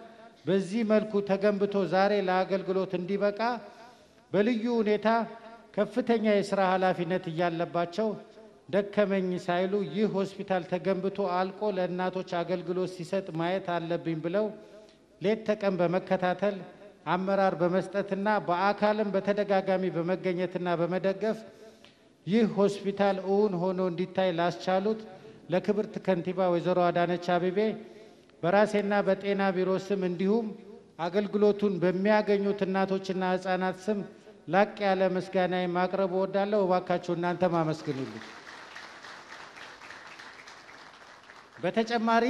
[SPEAKER 2] በዚህ መልኩ ተገንብቶ ዛሬ ለአገልግሎት እንዲበቃ በልዩ ሁኔታ ከፍተኛ የስራ ኃላፊነት እያለባቸው ደከመኝ ሳይሉ ይህ ሆስፒታል ተገንብቶ አልቆ ለእናቶች አገልግሎት ሲሰጥ ማየት አለብኝ ብለው ሌት ተቀን በመከታተል አመራር በመስጠትና በአካልም በተደጋጋሚ በመገኘትና በመደገፍ ይህ ሆስፒታል እውን ሆኖ እንዲታይ ላስቻሉት ለክብርት ከንቲባ ወይዘሮ አዳነች አቤቤ በራሴና በጤና ቢሮ ስም እንዲሁም አገልግሎቱን በሚያገኙት እናቶችና ህፃናት ስም ላቅ ያለ ምስጋና ማቅረብ እወዳለሁ። እባካችሁ እናንተም አመስግኑልኝ። በተጨማሪ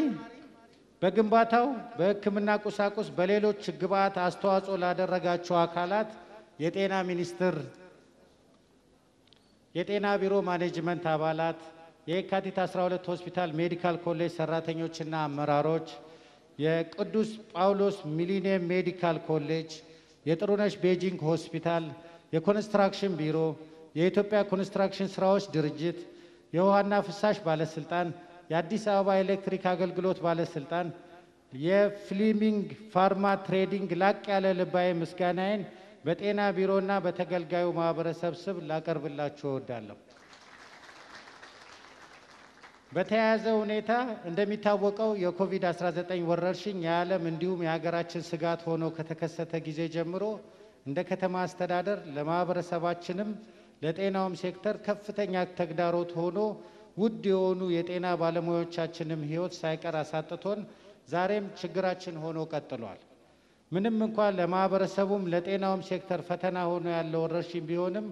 [SPEAKER 2] በግንባታው በሕክምና ቁሳቁስ፣ በሌሎች ግብአት አስተዋጽኦ ላደረጋቸው አካላት የጤና ሚኒስቴር፣ የጤና ቢሮ ማኔጅመንት አባላት፣ የየካቲት 12 ሆስፒታል ሜዲካል ኮሌጅ ሰራተኞችና አመራሮች፣ የቅዱስ ጳውሎስ ሚሊኒየም ሜዲካል ኮሌጅ፣ የጥሩነሽ ቤጂንግ ሆስፒታል፣ የኮንስትራክሽን ቢሮ፣ የኢትዮጵያ ኮንስትራክሽን ስራዎች ድርጅት፣ የውሃና ፍሳሽ ባለስልጣን፣ የአዲስ አበባ ኤሌክትሪክ አገልግሎት ባለስልጣን፣ የፍሌሚንግ ፋርማ ትሬዲንግ ላቅ ያለ ልባዊ ምስጋናዬን በጤና ቢሮና በተገልጋዩ ማህበረሰብ ስም ላቀርብላችሁ እወዳለሁ። በተያያዘ ሁኔታ እንደሚታወቀው የኮቪድ-19 ወረርሽኝ የዓለም እንዲሁም የሀገራችን ስጋት ሆኖ ከተከሰተ ጊዜ ጀምሮ እንደ ከተማ አስተዳደር ለማህበረሰባችንም ለጤናውም ሴክተር ከፍተኛ ተግዳሮት ሆኖ ውድ የሆኑ የጤና ባለሙያዎቻችንም ሕይወት ሳይቀር አሳጥቶን ዛሬም ችግራችን ሆኖ ቀጥሏል። ምንም እንኳን ለማህበረሰቡም ለጤናውም ሴክተር ፈተና ሆኖ ያለው ወረርሽኝ ቢሆንም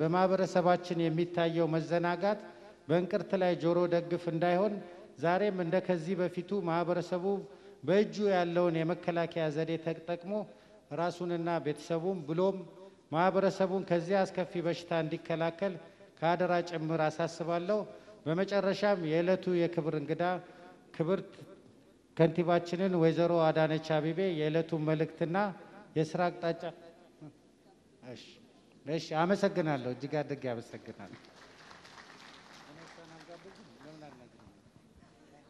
[SPEAKER 2] በማህበረሰባችን የሚታየው መዘናጋት በእንቅርት ላይ ጆሮ ደግፍ እንዳይሆን ዛሬም እንደ ከዚህ በፊቱ ማህበረሰቡ በእጁ ያለውን የመከላከያ ዘዴ ተጠቅሞ ራሱንና ቤተሰቡን ብሎም ማህበረሰቡን ከዚህ አስከፊ በሽታ እንዲከላከል ከአደራ ጭምር አሳስባለሁ። በመጨረሻም የዕለቱ የክብር እንግዳ ክብርት ከንቲባችንን ወይዘሮ አዳነች አቤቤ የዕለቱን መልእክትና የስራ አቅጣጫ እሺ፣ አመሰግናለሁ። እጅግ አድርጌ አመሰግናለሁ።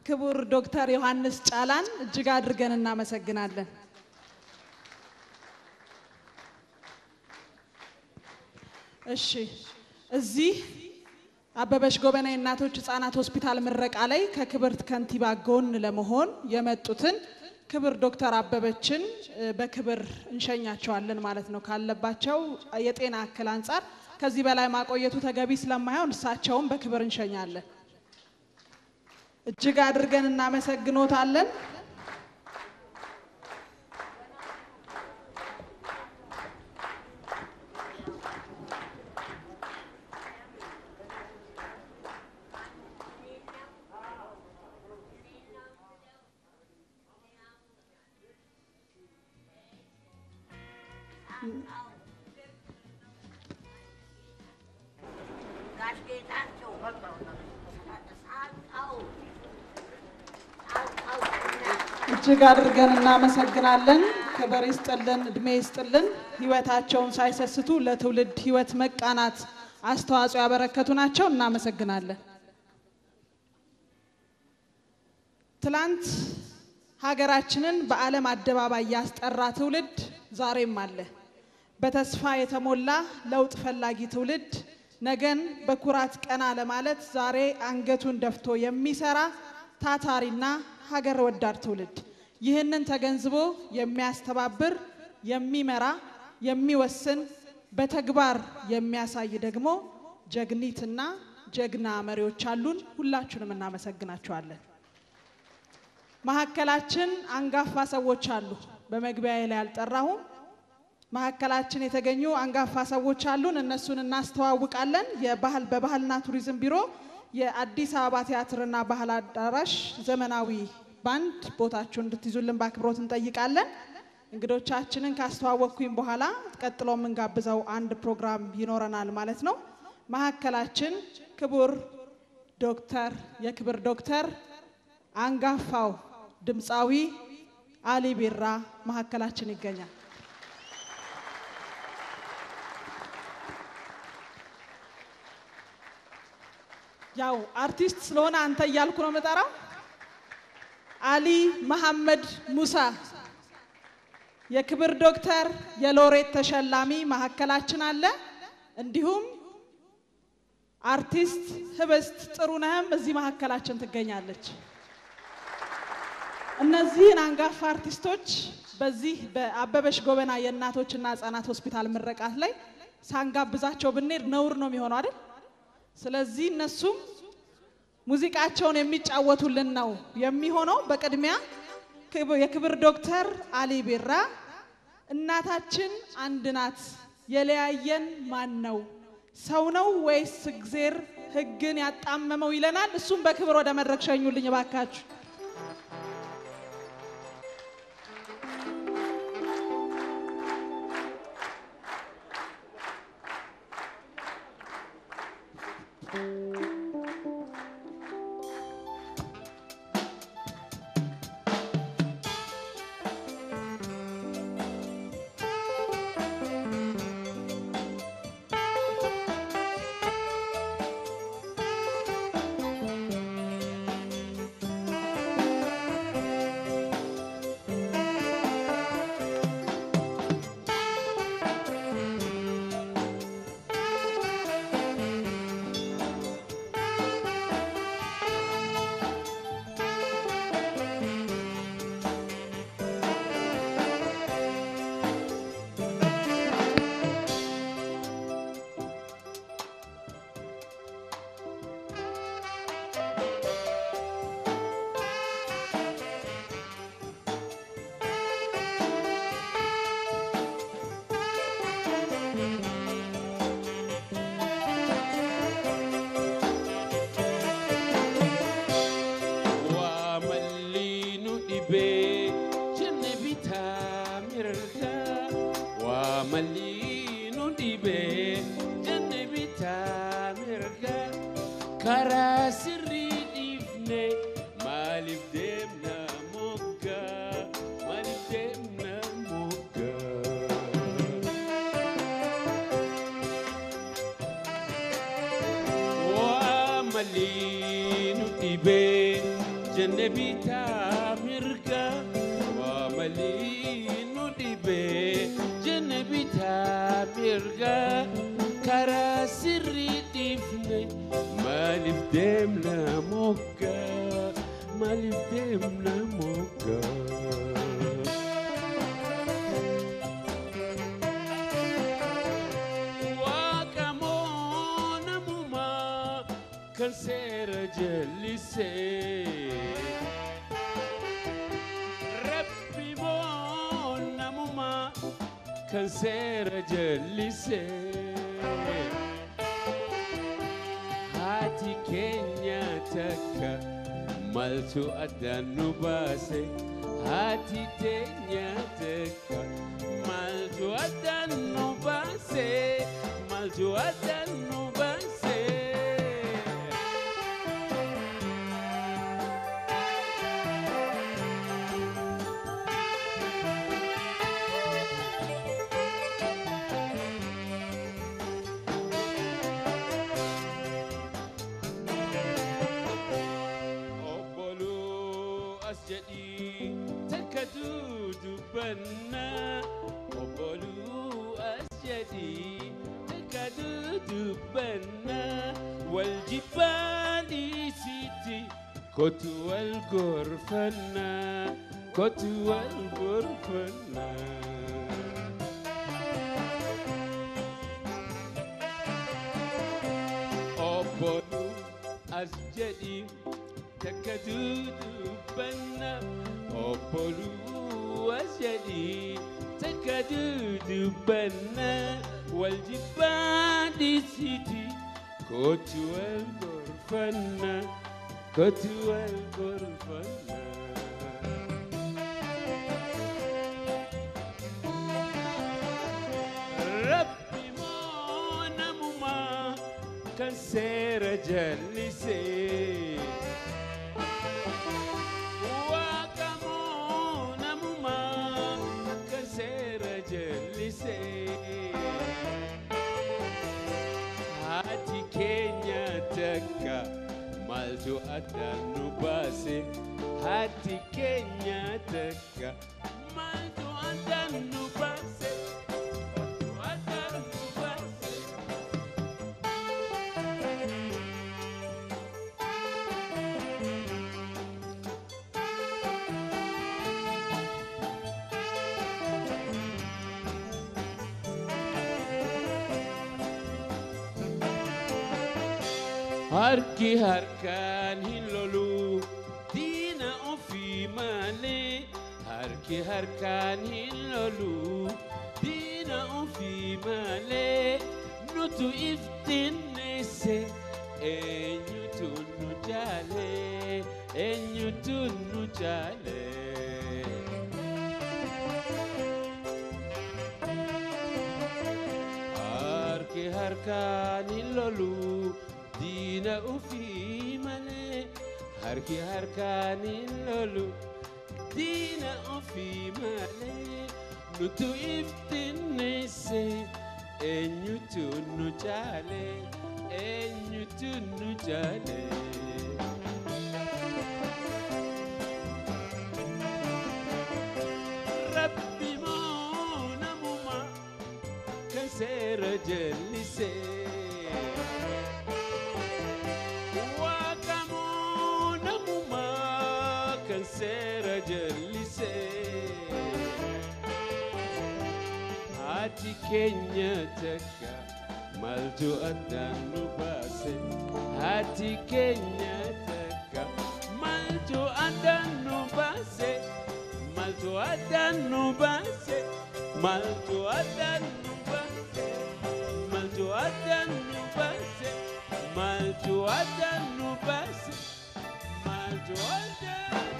[SPEAKER 5] ክቡር ዶክተር ዮሐንስ ጫላን እጅግ አድርገን እናመሰግናለን። እሺ እዚህ አበበች ጎበና የእናቶች ህጻናት ሆስፒታል ምረቃ ላይ ከክብርት ከንቲባ ጎን ለመሆን የመጡትን ክብር ዶክተር አበበችን በክብር እንሸኛቸዋለን ማለት ነው። ካለባቸው የጤና እክል አንጻር ከዚህ በላይ ማቆየቱ ተገቢ ስለማይሆን እሳቸውም በክብር እንሸኛለን። እጅግ አድርገን እናመሰግኖታለን። እጅግ አድርገን እናመሰግናለን። ክብር ይስጥልን፣ እድሜ ይስጥልን። ህይወታቸውን ሳይሰስቱ ለትውልድ ህይወት መቃናት አስተዋጽኦ ያበረከቱ ናቸው። እናመሰግናለን። ትላንት ሀገራችንን በዓለም አደባባይ ያስጠራ ትውልድ ዛሬም አለ። በተስፋ የተሞላ ለውጥ ፈላጊ ትውልድ ነገን በኩራት ቀና ለማለት ዛሬ አንገቱን ደፍቶ የሚሰራ ታታሪና ሀገር ወዳድ ትውልድ ይህንን ተገንዝቦ የሚያስተባብር፣ የሚመራ፣ የሚወስን በተግባር የሚያሳይ ደግሞ ጀግኒትና ጀግና መሪዎች አሉን። ሁላችሁንም እናመሰግናችኋለን። መሀከላችን አንጋፋ ሰዎች አሉ። በመግቢያ ላይ አልጠራሁም። መሀከላችን የተገኙ አንጋፋ ሰዎች አሉን። እነሱን እናስተዋውቃለን። የባህል በባህልና ቱሪዝም ቢሮ የአዲስ አበባ ቲያትርና ባህል አዳራሽ ዘመናዊ ባንድ ቦታችሁን እንድትይዙልን በአክብሮት እንጠይቃለን። እንግዶቻችንን ካስተዋወቅኩኝ በኋላ ቀጥሎ የምንጋብዘው አንድ ፕሮግራም ይኖረናል ማለት ነው። መሀከላችን ክቡር ዶክተር የክብር ዶክተር አንጋፋው ድምፃዊ አሊ ቢራ መሀከላችን ይገኛል። ያው አርቲስት ስለሆነ አንተ እያልኩ ነው የምጠራው። አሊ መሐመድ ሙሳ የክብር ዶክተር የሎሬት ተሸላሚ መሀከላችን አለ። እንዲሁም አርቲስት ህብስት ጥሩነህም እዚህ መሀከላችን ትገኛለች። እነዚህን አንጋፋ አርቲስቶች በዚህ በአበበች ጎበና የእናቶችና ህጻናት ሆስፒታል ምረቃት ላይ ሳንጋብዛቸው ብንሄድ ነውር ነው የሚሆነው አይደል? ስለዚህ እነሱም ሙዚቃቸውን የሚጫወቱልን ነው የሚሆነው። በቅድሚያ የክብር ዶክተር አሊ ቢራ እናታችን አንድ ናት፣ የለያየን ማን ነው? ሰው ነው ወይስ እግዜር ህግን ያጣመመው ይለናል። እሱም በክብር ወደ መድረክ ሸኙልኝ እባካችሁ።
[SPEAKER 7] تودع الفنان كنت والبر فنان أبدو أسجدي تكدود بنا أبدو أسجدي تكدود بنا والجبال سيدي كنت والبر فنان كنت والبر ki harkan hilolu dina ofi male har ki harkan hilolu dina ofi male nutu ifti عن اللولو دينا وفي مالي نتو افتن نسي enyitu nujale enyitu nujale rabbi mauna muma kansera jellise hatikenya taka ada nubase hati hatikenya taka ada nubase maljuatan nubase maljuatan nubase maljuatan nubase maljuatan nubase maljuatan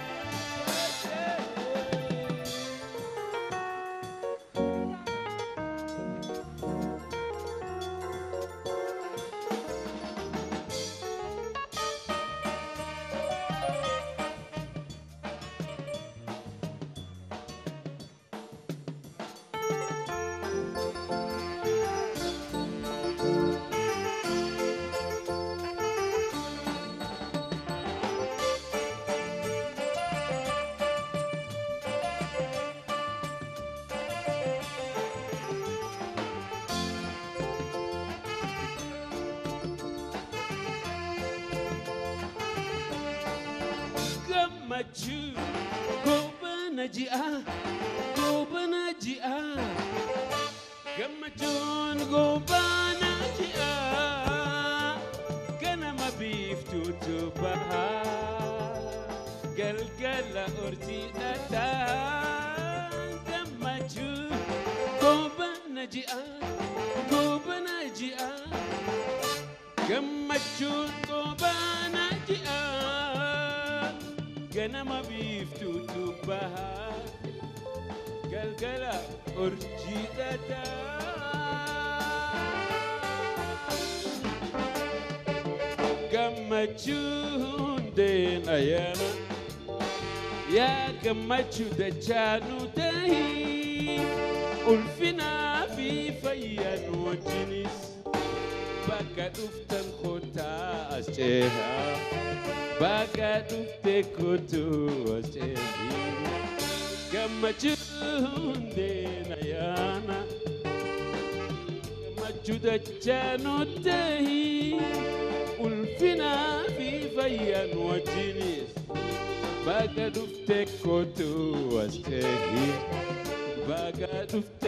[SPEAKER 7] Matthew the Chanu Tehi Ulfina Viva Yanu Jinis. Baka Uftan Kota Asheha. Baka Ufte Kotu Ashehi. Gamachunde Nayana. Matthew the Chanu Tehi Ulfina Viva Yanu Jinis. Baka Ufte Mm-hmm.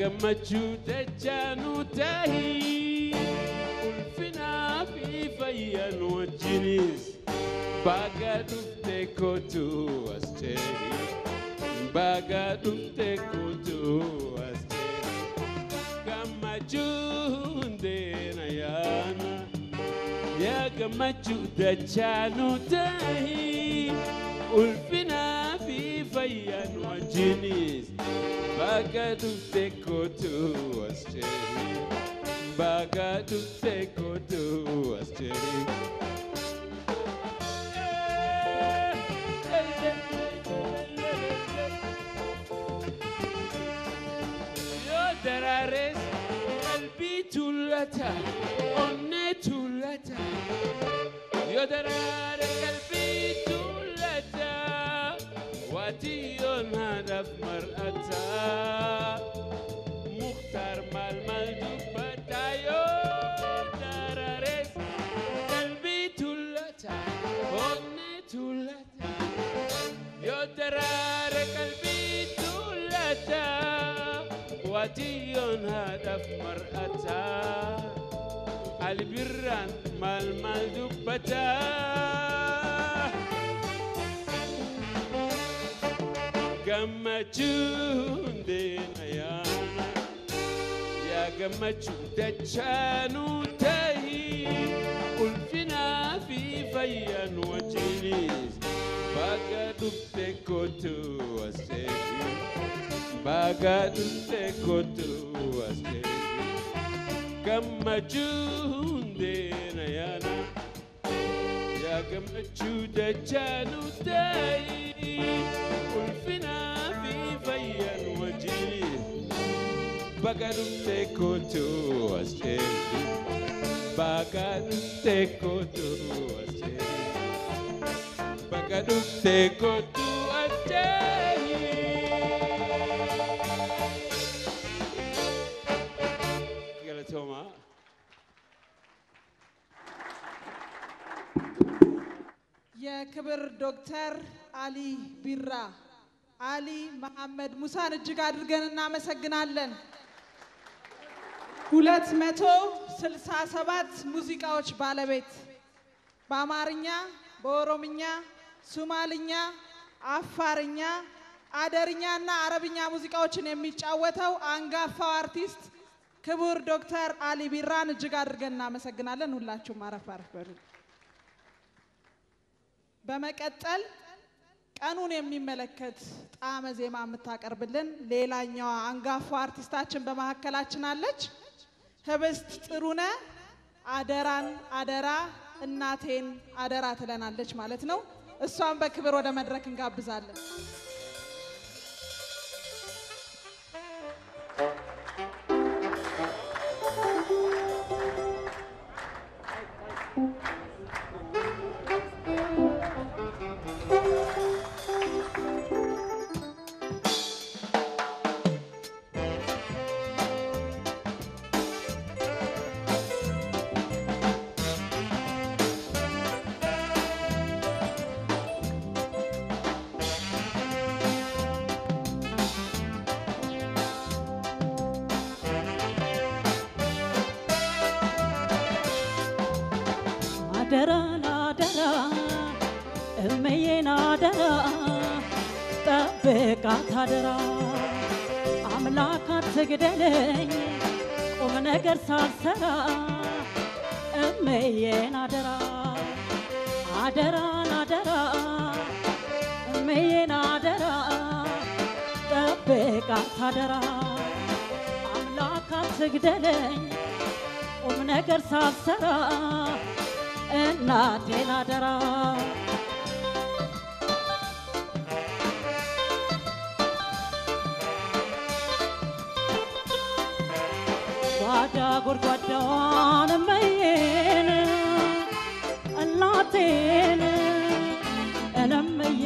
[SPEAKER 7] gammachuu dachaanuu taahii ulfinaa fi fayyan wajjinis baagaa dhufte kootu as jedhi baagaa dhufte kootu as jedhi gammachuu hundeena yaana yaa gammachuu dachaanuu taahii ulfinaa fi fayyan wajjinis. Bagadu Bagadute koto ascheri. Bagadute koto ascheri. Darares, albi tulata, onne tulata. Yo darares, دف مرأتها البرا ما المال دبتها قمتشون دينا يا. يا قمتشون تجانو تهي ألفنا في فيا وجليس فقدت كتو وسيفي bagante kotu aske kama chunde na ya kama chuda chanu dai ulfina fi fayan wajiri bagante kotu aske bagante kotu aske bagante kotu aske
[SPEAKER 5] የክብር ዶክተር አሊ ቢራ አሊ መሐመድ ሙሳን እጅግ አድርገን እናመሰግናለን። ሁለት መቶ ስልሳ ሰባት ሙዚቃዎች ባለቤት በአማርኛ፣ በኦሮምኛ፣ ሱማልኛ፣ አፋርኛ፣ አደርኛ እና አረብኛ ሙዚቃዎችን የሚጫወተው አንጋፋው አርቲስት ክቡር ዶክተር አሊ ቢራን እጅግ አድርገን እናመሰግናለን። ሁላችሁም አረፍ አረፍ በሉ። በመቀጠል ቀኑን የሚመለከት ጣዕመ ዜማ የምታቀርብልን ሌላኛዋ አንጋፋ አርቲስታችን በመካከላችን አለች። ህብስት ጥሩነ አደራን አደራ እናቴን አደራ ትለናለች ማለት ነው። እሷን በክብር ወደ መድረክ እንጋብዛለን።
[SPEAKER 8] አደራ እመዬን አደራ ጠብቃት አደራ። አምላክ አትግደለኝ ቁም ነገር ሳልሰራ አደራ አደራን አደራ እመዬን አደራ ጠብቃት አደራ። አምላክ አትግደለኝ ቁም ነገር ሳልሰራ እናቴን አደራ ጓዳ ጎድጓዳዋን እመዬን እናቴን እነምዬ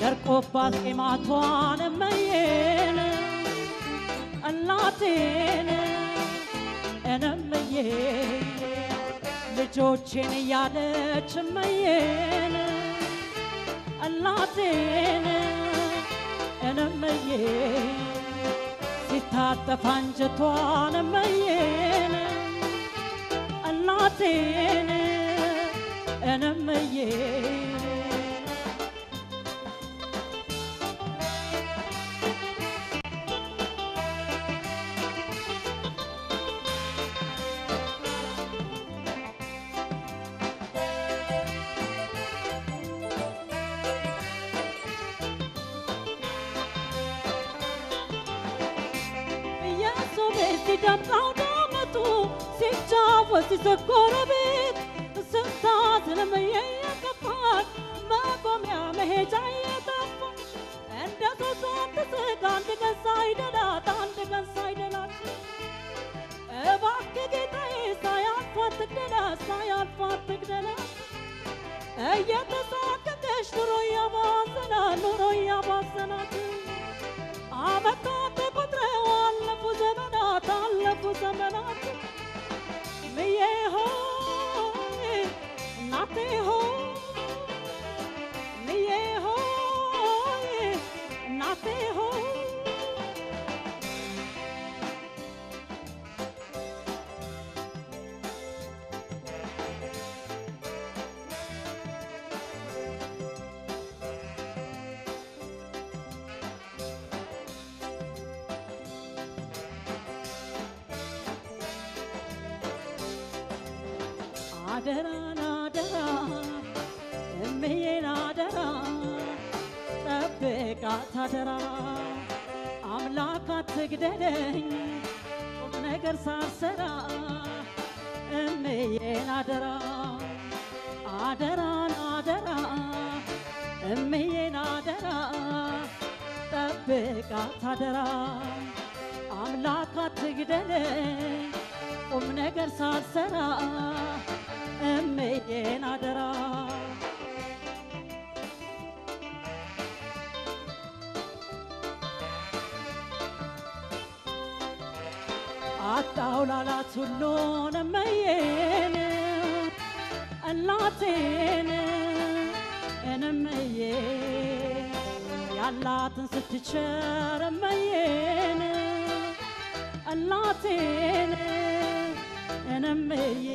[SPEAKER 8] ደርቆባት ቄማቷን እመዬን እናቴን እነምዬ ልጆቼን እያለች እመዬን እናቴን እነምዬ ሲታጠፍ አንጀቷን እመዬን እናቴን እነምዬ ሁሉን እመዬን እናቴን እንምዬ ያላትን ስትቸር እመዬን እናቴን እንምዬ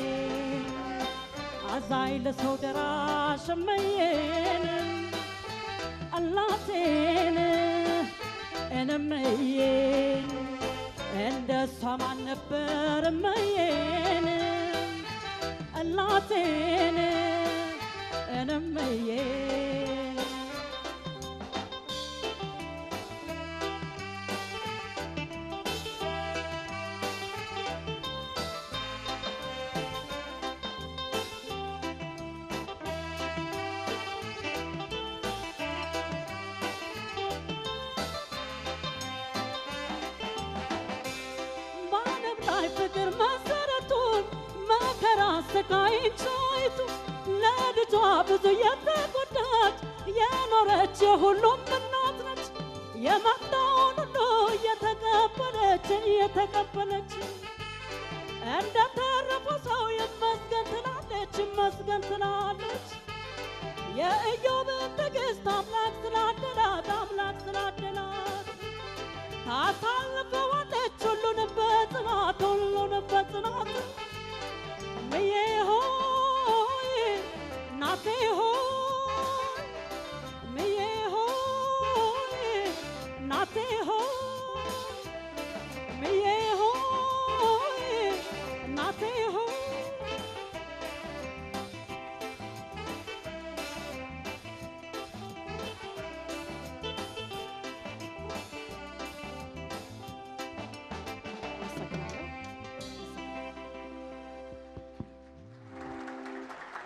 [SPEAKER 8] አዛኝ ለሰው ደራሽ እመዬን እናቴን እንምዬ እንደ እሷ ማን ነበር እመዬን? እናቴን እንምዬ ብዙ የተጎዳች የኖረች የሁሉም እናት ነች። የመጣውን ሁሉ እየተቀበለች እየተቀበለች እንደተረፈው ሰው ይመስገን ትላለች ይመስገን ትላለች። የኢዮብን ትዕግስት አምላክ ስላደላት አምላክ ስላደላት ታሳልፈዋለች ሁሉንም በጽናት ሁሉንም በጽናት እምዬ ሆይ እናቴ ሆይ እምዬ ሆይ እናቴ ሆይ እምዬ ሆይ እናቴ ሆይ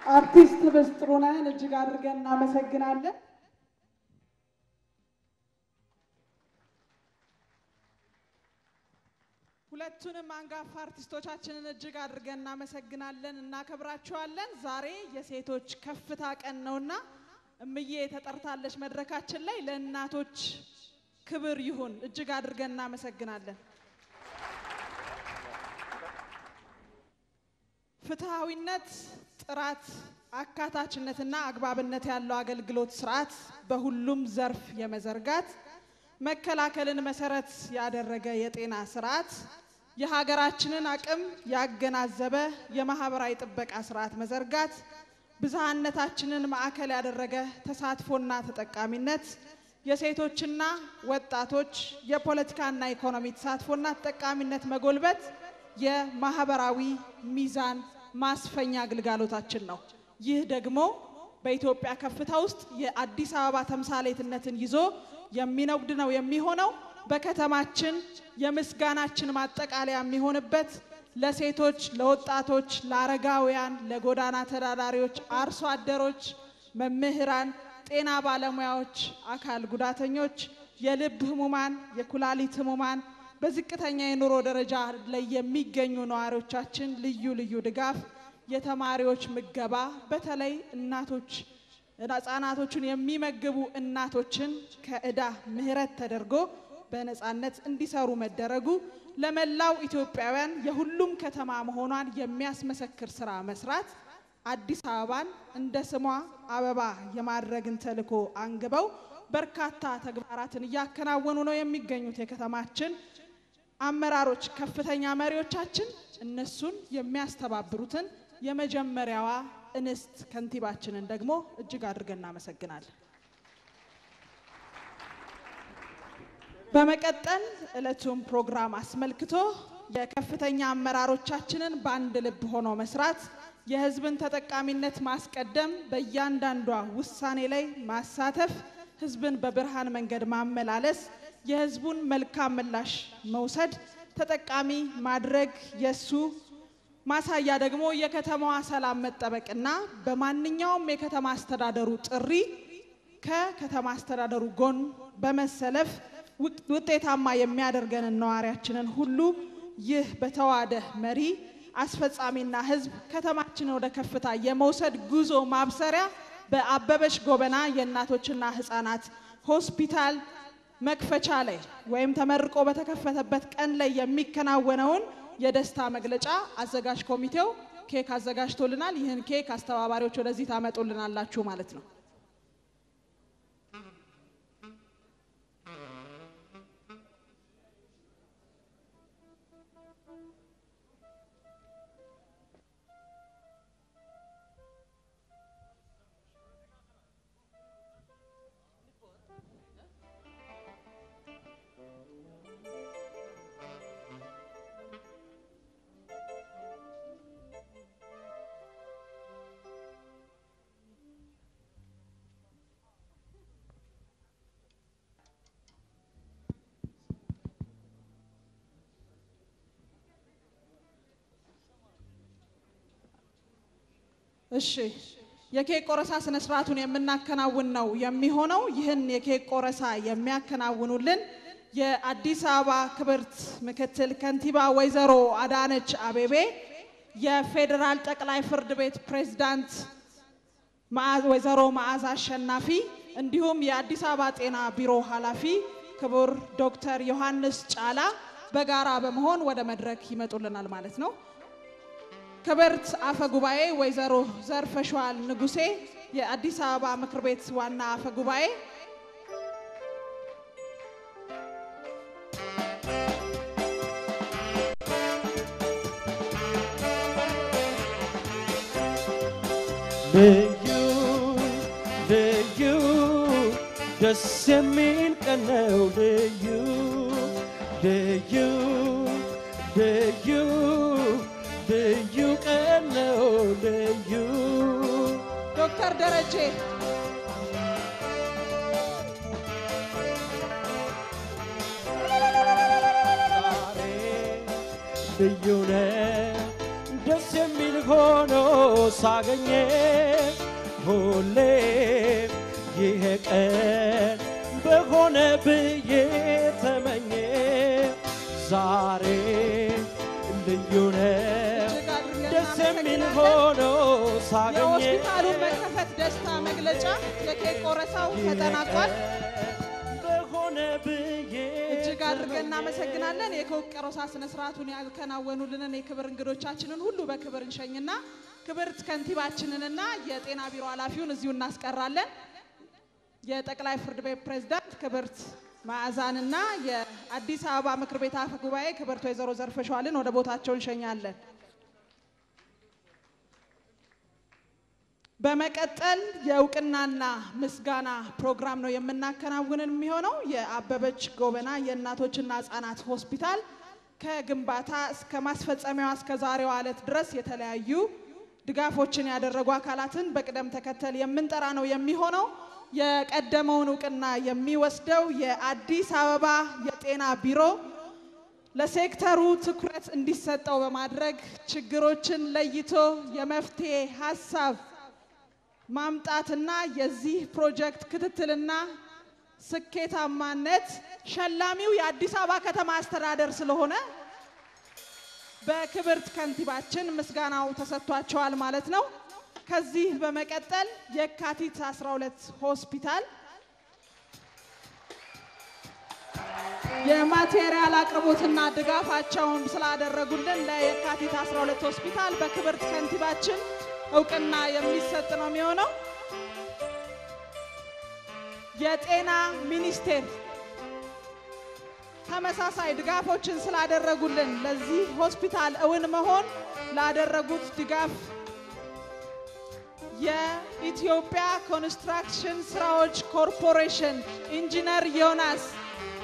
[SPEAKER 5] አርቲስት ህብስት ጥሩነህን እጅግ አድርገን እናመሰግናለን። ሁለቱንም አንጋፋ አርቲስቶቻችንን እጅግ አድርገን እናመሰግናለን፣ እናከብራችኋለን። ዛሬ የሴቶች ከፍታ ቀን ነውና እምዬ ተጠርታለች መድረካችን ላይ ለእናቶች ክብር ይሁን። እጅግ አድርገን እናመሰግናለን። ፍትሐዊነት፣ ጥራት፣ አካታችነትና አግባብነት ያለው አገልግሎት ስርዓት በሁሉም ዘርፍ የመዘርጋት መከላከልን መሰረት ያደረገ የጤና ስርዓት የሀገራችንን አቅም ያገናዘበ የማህበራዊ ጥበቃ ስርዓት መዘርጋት ብዝሃነታችንን ማዕከል ያደረገ ተሳትፎና ተጠቃሚነት የሴቶችና ወጣቶች የፖለቲካና ኢኮኖሚ ተሳትፎና ተጠቃሚነት መጎልበት የማህበራዊ ሚዛን ማስፈኛ ግልጋሎታችን ነው። ይህ ደግሞ በኢትዮጵያ ከፍታ ውስጥ የአዲስ አበባ ተምሳሌትነትን ይዞ የሚነጉድ ነው የሚሆነው። በከተማችን የምስጋናችን ማጠቃለያ የሚሆንበት ለሴቶች፣ ለወጣቶች፣ ለአረጋውያን፣ ለጎዳና ተዳዳሪዎች፣ አርሶ አደሮች፣ መምህራን፣ ጤና ባለሙያዎች፣ አካል ጉዳተኞች፣ የልብ ህሙማን፣ የኩላሊት ህሙማን በዝቅተኛ የኑሮ ደረጃ ላይ የሚገኙ ነዋሪዎቻችን ልዩ ልዩ ድጋፍ፣ የተማሪዎች ምገባ፣ በተለይ እናቶች ህጻናቶችን የሚመግቡ እናቶችን ከእዳ ምህረት ተደርጎ በነፃነት እንዲሰሩ መደረጉ ለመላው ኢትዮጵያውያን የሁሉም ከተማ መሆኗን የሚያስመሰክር ስራ መስራት አዲስ አበባን እንደ ስሟ አበባ የማድረግን ተልዕኮ አንግበው በርካታ ተግባራትን እያከናወኑ ነው የሚገኙት የከተማችን አመራሮች፣ ከፍተኛ መሪዎቻችን እነሱን የሚያስተባብሩትን የመጀመሪያዋ እንስት ከንቲባችንን ደግሞ እጅግ አድርገን እናመሰግናለን። በመቀጠል ዕለቱን ፕሮግራም አስመልክቶ የከፍተኛ አመራሮቻችንን በአንድ ልብ ሆኖ መስራት፣ የህዝብን ተጠቃሚነት ማስቀደም፣ በእያንዳንዷ ውሳኔ ላይ ማሳተፍ፣ ህዝብን በብርሃን መንገድ ማመላለስ፣ የህዝቡን መልካም ምላሽ መውሰድ፣ ተጠቃሚ ማድረግ የሱ ማሳያ ደግሞ የከተማዋ ሰላም መጠበቅና በማንኛውም የከተማ አስተዳደሩ ጥሪ ከከተማ አስተዳደሩ ጎን በመሰለፍ ውጤታማ የሚያደርገንን ነዋሪያችንን ሁሉ ይህ በተዋደ መሪ አስፈጻሚና ህዝብ ከተማችንን ወደ ከፍታ የመውሰድ ጉዞ ማብሰሪያ በአበበች ጎበና የእናቶችና ህፃናት ሆስፒታል መክፈቻ ላይ ወይም ተመርቆ በተከፈተበት ቀን ላይ የሚከናወነውን የደስታ መግለጫ አዘጋጅ ኮሚቴው ኬክ አዘጋጅቶልናል። ይህን ኬክ አስተባባሪዎች ወደዚህ ታመጡልናላችሁ ማለት ነው። እሺ የኬክ ቆረሳ ስነ ስርዓቱን የምናከናውን ነው የሚሆነው። ይህን የኬክ ቆረሳ የሚያከናውኑልን የአዲስ አበባ ክብርት ምክትል ከንቲባ ወይዘሮ አዳነች አቤቤ፣ የፌዴራል ጠቅላይ ፍርድ ቤት ፕሬዝዳንት ወይዘሮ መዓዛ አሸናፊ እንዲሁም የአዲስ አበባ ጤና ቢሮ ኃላፊ ክቡር ዶክተር ዮሐንስ ጫላ በጋራ በመሆን ወደ መድረክ ይመጡልናል ማለት ነው። ክብርት አፈ ጉባኤ ወይዘሮ ዘርፈሸዋል ንጉሴ የአዲስ አበባ ምክር ቤት ዋና አፈ ጉባኤ፣
[SPEAKER 9] ልዩ ልዩ ደስ የሚል ቀን ልዩ ልዩ ልዩ ልዩ ቀን ነው ልዩ
[SPEAKER 5] ዶክተር ደረጀ
[SPEAKER 9] ዛሬ ልዩ ነው ደስ የሚል ሆኖ ሳገኘ ሁሌ ይሄ ቀን በሆነ ብዬ
[SPEAKER 5] እናመሰግናለን።
[SPEAKER 9] ሆኖ ሳገኘ
[SPEAKER 5] የሆስፒታሉን መከፈት ደስታ መግለጫ የኬክ ቆረሳው ተጠናቋል። እጅግ አድርገን እናመሰግናለን። የኬክ ቆረሳ ስነ ስርዓቱን ያከናወኑልንን የክብር እንግዶቻችንን ሁሉ በክብር እንሸኝና ክብርት ከንቲባችንንና የጤና ቢሮ ኃላፊውን እዚሁ እናስቀራለን። የጠቅላይ ፍርድ ቤት ፕሬዝዳንት ክብርት መዓዛንና የአዲስ አበባ ምክር ቤት አፈ ጉባኤ ክብርት ወይዘሮ ዘርፈሸዋልን ወደ ቦታቸው እንሸኛለን። በመቀጠል የእውቅናና ምስጋና ፕሮግራም ነው የምናከናውንን የሚሆነው። የአበበች ጎበና የእናቶችና ህጻናት ሆስፒታል ከግንባታ እስከ ማስፈጸሚያዋ እስከ ዛሬዋ ዕለት ድረስ የተለያዩ ድጋፎችን ያደረጉ አካላትን በቅደም ተከተል የምንጠራ ነው የሚሆነው። የቀደመውን እውቅና የሚወስደው የአዲስ አበባ የጤና ቢሮ ለሴክተሩ ትኩረት እንዲሰጠው በማድረግ ችግሮችን ለይቶ የመፍትሄ ሀሳብ ማምጣትና የዚህ ፕሮጀክት ክትትልና ስኬታማነት ሸላሚው የአዲስ አበባ ከተማ አስተዳደር ስለሆነ በክብርት ከንቲባችን ምስጋናው ተሰጥቷቸዋል ማለት ነው። ከዚህ በመቀጠል የካቲት 12 ሆስፒታል የማቴሪያል አቅርቦትና ድጋፋቸውን ስላደረጉልን ለየካቲት 12 ሆስፒታል በክብርት ከንቲባችን እውቅና የሚሰጥ ነው የሚሆነው። የጤና ሚኒስቴር ተመሳሳይ ድጋፎችን ስላደረጉልን ለዚህ ሆስፒታል እውን መሆን ላደረጉት ድጋፍ የኢትዮጵያ ኮንስትራክሽን ስራዎች ኮርፖሬሽን ኢንጂነር ዮናስ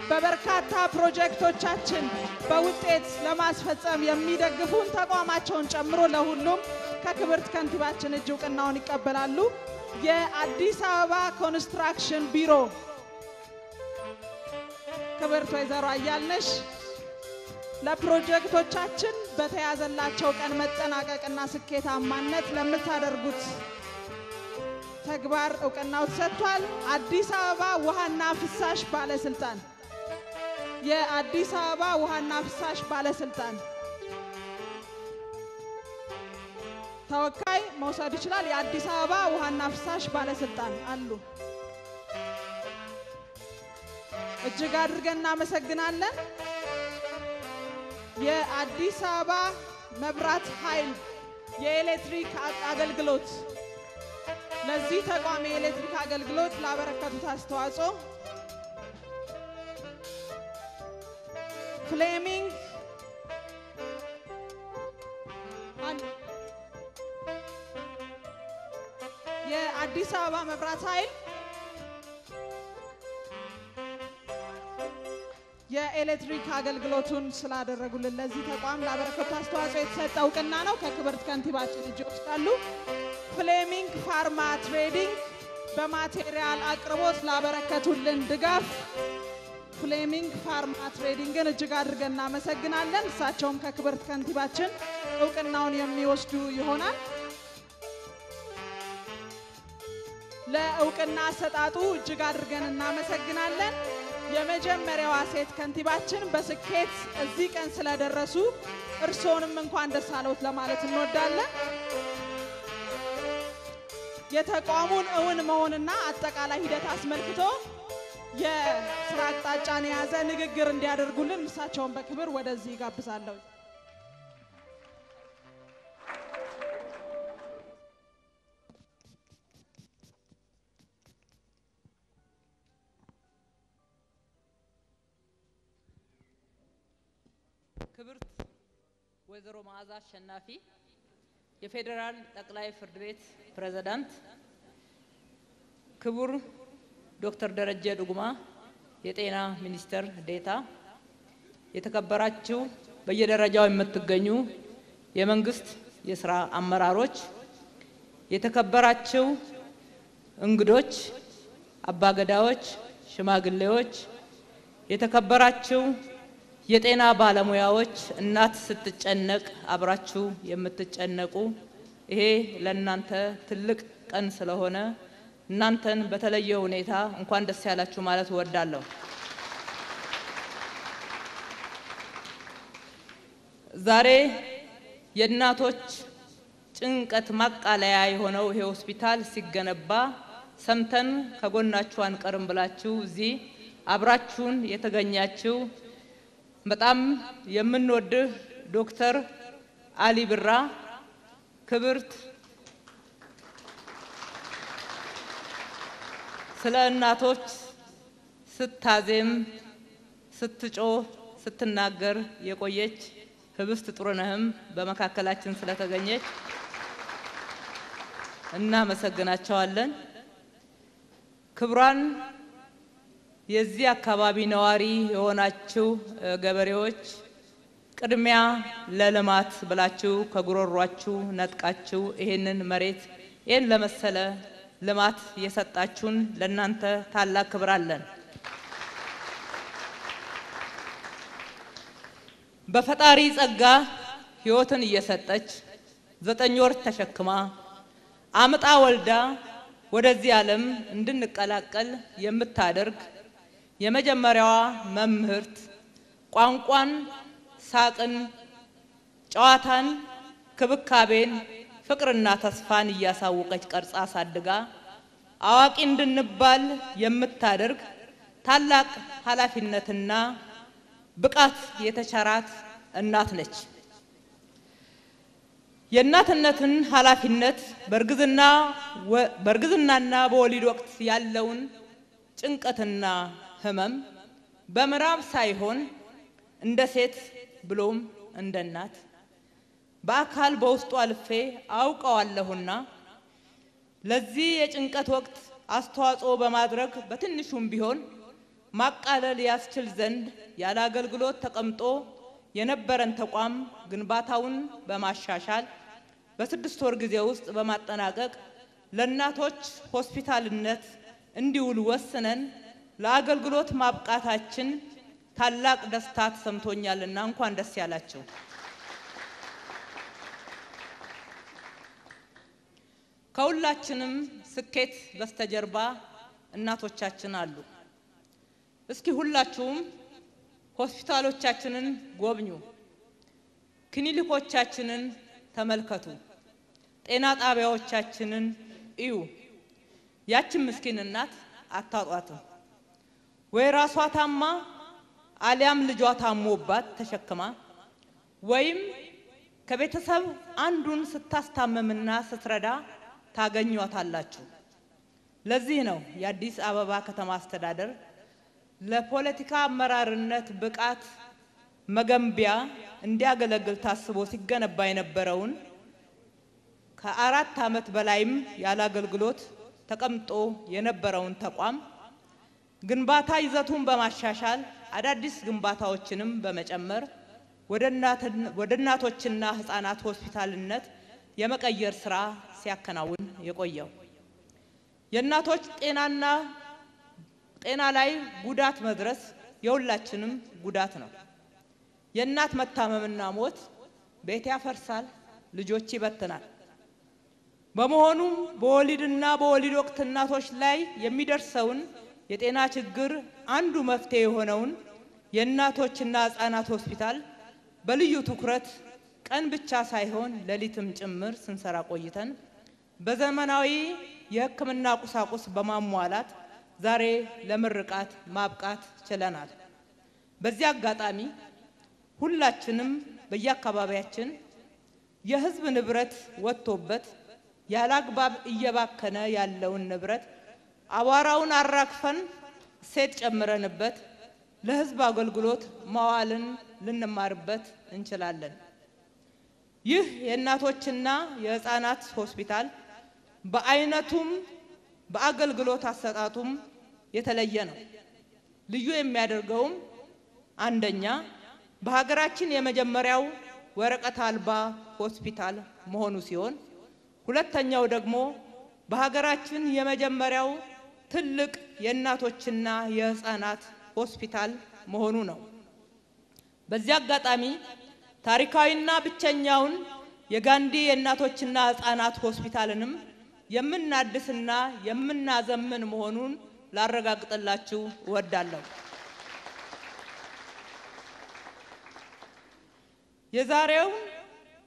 [SPEAKER 5] በበርካታ ፕሮጀክቶቻችን በውጤት ለማስፈጸም የሚደግፉን ተቋማቸውን ጨምሮ ለሁሉም ከክብርት ከንቲባችን እጅ እውቅናውን ይቀበላሉ። የአዲስ አበባ ኮንስትራክሽን ቢሮ ክብርት ወይዘሮ አያልነሽ ለፕሮጀክቶቻችን በተያዘላቸው ቀን መጠናቀቅና ስኬታማነት ለምታደርጉት ተግባር እውቅናው ተሰጥቷል። አዲስ አበባ ውሃና ፍሳሽ ባለስልጣን የአዲስ አበባ ውሃና ፍሳሽ ባለስልጣን ተወካይ መውሰድ ይችላል። የአዲስ አበባ ውሃና ፍሳሽ ባለስልጣን አሉ። እጅግ አድርገን እናመሰግናለን። የአዲስ አበባ መብራት ኃይል የኤሌክትሪክ አገልግሎት ለዚህ ተቋም የኤሌክትሪክ አገልግሎት ላበረከቱት አስተዋጽኦ ፍሌሚንግ የአዲስ አበባ መብራት ኃይል የኤሌክትሪክ አገልግሎቱን ስላደረጉልን ለዚህ ተቋም ላበረከቱ አስተዋጽኦ የተሰጠ እውቅና ነው። ከክብርት ከንቲባችን እጅ ይወስዳሉ። ፍሌሚንግ ፋርማ ትሬዲንግ በ material አቅርቦት ላበረከቱልን ድጋፍ ፍሌሚንግ ፋርማ ትሬዲንግን እጅግ አድርገን እናመሰግናለን። እሳቸውም ከክብርት ከንቲባችን እውቅናውን የሚወስዱ ይሆናል። ለእውቅና አሰጣጡ እጅግ አድርገን እናመሰግናለን። የመጀመሪያዋ ሴት ከንቲባችን በስኬት እዚህ ቀን ስለደረሱ እርስዎንም እንኳን ደስ አለዎት ለማለት እንወዳለን። የተቋሙን እውን መሆንና አጠቃላይ ሂደት አስመልክቶ የስራ አቅጣጫን የያዘ ንግግር እንዲያደርጉልን እሳቸውን በክብር ወደዚህ ጋብዛለሁ።
[SPEAKER 10] ወይዘሮ መዓዛ አሸናፊ የፌዴራል ጠቅላይ ፍርድ ቤት ፕሬዝዳንት፣ ክቡር ዶክተር ደረጀ ዱጉማ የጤና ሚኒስትር ዴታ፣ የተከበራችሁ በየደረጃው የምትገኙ የመንግስት የስራ አመራሮች፣ የተከበራችሁ እንግዶች፣ አባገዳዎች፣ ሽማግሌዎች፣ የተከበራችሁ የጤና ባለሙያዎች እናት ስትጨነቅ አብራችሁ የምትጨነቁ ይሄ ለእናንተ ትልቅ ቀን ስለሆነ እናንተን በተለየ ሁኔታ እንኳን ደስ ያላችሁ ማለት እወዳለሁ። ዛሬ የእናቶች ጭንቀት ማቃለያ የሆነው ይሄ ሆስፒታል ሲገነባ ሰምተን ከጎናችሁ አንቀርም ብላችሁ እዚህ አብራችሁን የተገኛችሁ በጣም የምንወድህ ዶክተር አሊ ብራ፣ ክብርት ስለ እናቶች ስታዜም፣ ስትጮህ፣ ስትናገር የቆየች ህብስት ጥሩነህም በመካከላችን ስለተገኘች እናመሰግናቸዋለን። ክቡራን የዚህ አካባቢ ነዋሪ የሆናችሁ ገበሬዎች ቅድሚያ ለልማት ብላችሁ ከጉሮሯችሁ ነጥቃችሁ ይሄንን መሬት ይህን ለመሰለ ልማት የሰጣችሁን ለእናንተ ታላቅ ክብር አለን። በፈጣሪ ጸጋ ህይወትን እየሰጠች ዘጠኝ ወር ተሸክማ አምጣ ወልዳ ወደዚህ ዓለም እንድንቀላቀል የምታደርግ የመጀመሪያዋ መምህርት ቋንቋን፣ ሳቅን፣ ጨዋታን፣ ክብካቤን፣ ፍቅርና ተስፋን እያሳወቀች ቀርጻ አሳድጋ አዋቂ እንድንባል የምታደርግ ታላቅ ኃላፊነትና ብቃት የተቸራት እናት ነች። የእናትነትን ኃላፊነት በእርግዝና በእርግዝናና በወሊድ ወቅት ያለውን ጭንቀትና ህመም በምዕራብ ሳይሆን እንደ ሴት ብሎም እንደ እናት። በአካል በውስጡ አልፌ አውቀዋለሁና ለዚህ የጭንቀት ወቅት አስተዋጽኦ በማድረግ በትንሹም ቢሆን ማቃለል ያስችል ዘንድ ያለ አገልግሎት ተቀምጦ የነበረን ተቋም ግንባታውን በማሻሻል በስድስት ወር ጊዜ ውስጥ በማጠናቀቅ ለእናቶች ሆስፒታልነት እንዲውል ወስነን ለአገልግሎት ማብቃታችን ታላቅ ደስታ ተሰምቶኛልና እንኳን ደስ ያላቸው። ከሁላችንም ስኬት በስተጀርባ እናቶቻችን አሉ። እስኪ ሁላችሁም ሆስፒታሎቻችንን ጎብኙ፣ ክሊኒኮቻችንን ተመልከቱ፣ ጤና ጣቢያዎቻችንን እዩ። ያችን ምስኪን እናት አታጧትም። ወይ ራሷ ታማ አሊያም ልጇ ታሞባት ተሸክማ ወይም ከቤተሰብ አንዱን ስታስታምምና ስትረዳ ታገኟታላችሁ። ለዚህ ነው የአዲስ አበባ ከተማ አስተዳደር ለፖለቲካ አመራርነት ብቃት መገንቢያ እንዲያገለግል ታስቦ ሲገነባ የነበረውን ከአራት ዓመት በላይም ያለ አገልግሎት ተቀምጦ የነበረውን ተቋም ግንባታ ይዘቱን በማሻሻል አዳዲስ ግንባታዎችንም በመጨመር ወደ እናቶችና ህፃናት ሆስፒታልነት የመቀየር ስራ ሲያከናውን የቆየው የእናቶች ጤናና ጤና ላይ ጉዳት መድረስ የሁላችንም ጉዳት ነው። የእናት መታመምና ሞት ቤት ያፈርሳል፣ ልጆች ይበትናል። በመሆኑም በወሊድና በወሊድ ወቅት እናቶች ላይ የሚደርሰውን የጤና ችግር አንዱ መፍትሄ የሆነውን የእናቶችና ህጻናት ሆስፒታል በልዩ ትኩረት ቀን ብቻ ሳይሆን ሌሊትም ጭምር ስንሰራ ቆይተን በዘመናዊ የሕክምና ቁሳቁስ በማሟላት ዛሬ ለምርቃት ማብቃት ችለናል። በዚህ አጋጣሚ ሁላችንም በየአካባቢያችን የህዝብ ንብረት ወጥቶበት ያለ አግባብ እየባከነ ያለውን ንብረት አቧራውን አራግፈን እሴት ጨምረንበት ለህዝብ አገልግሎት ማዋልን ልንማርበት እንችላለን። ይህ የእናቶችና የህፃናት ሆስፒታል በአይነቱም በአገልግሎት አሰጣጡም የተለየ ነው። ልዩ የሚያደርገውም አንደኛ በሀገራችን የመጀመሪያው ወረቀት አልባ ሆስፒታል መሆኑ ሲሆን ሁለተኛው ደግሞ በሀገራችን የመጀመሪያው ትልቅ የእናቶችና የህፃናት ሆስፒታል መሆኑ ነው። በዚህ አጋጣሚ ታሪካዊና ብቸኛውን የጋንዲ የእናቶችና ህፃናት ሆስፒታልንም የምናድስና የምናዘምን መሆኑን ላረጋግጥላችሁ እወዳለሁ። የዛሬው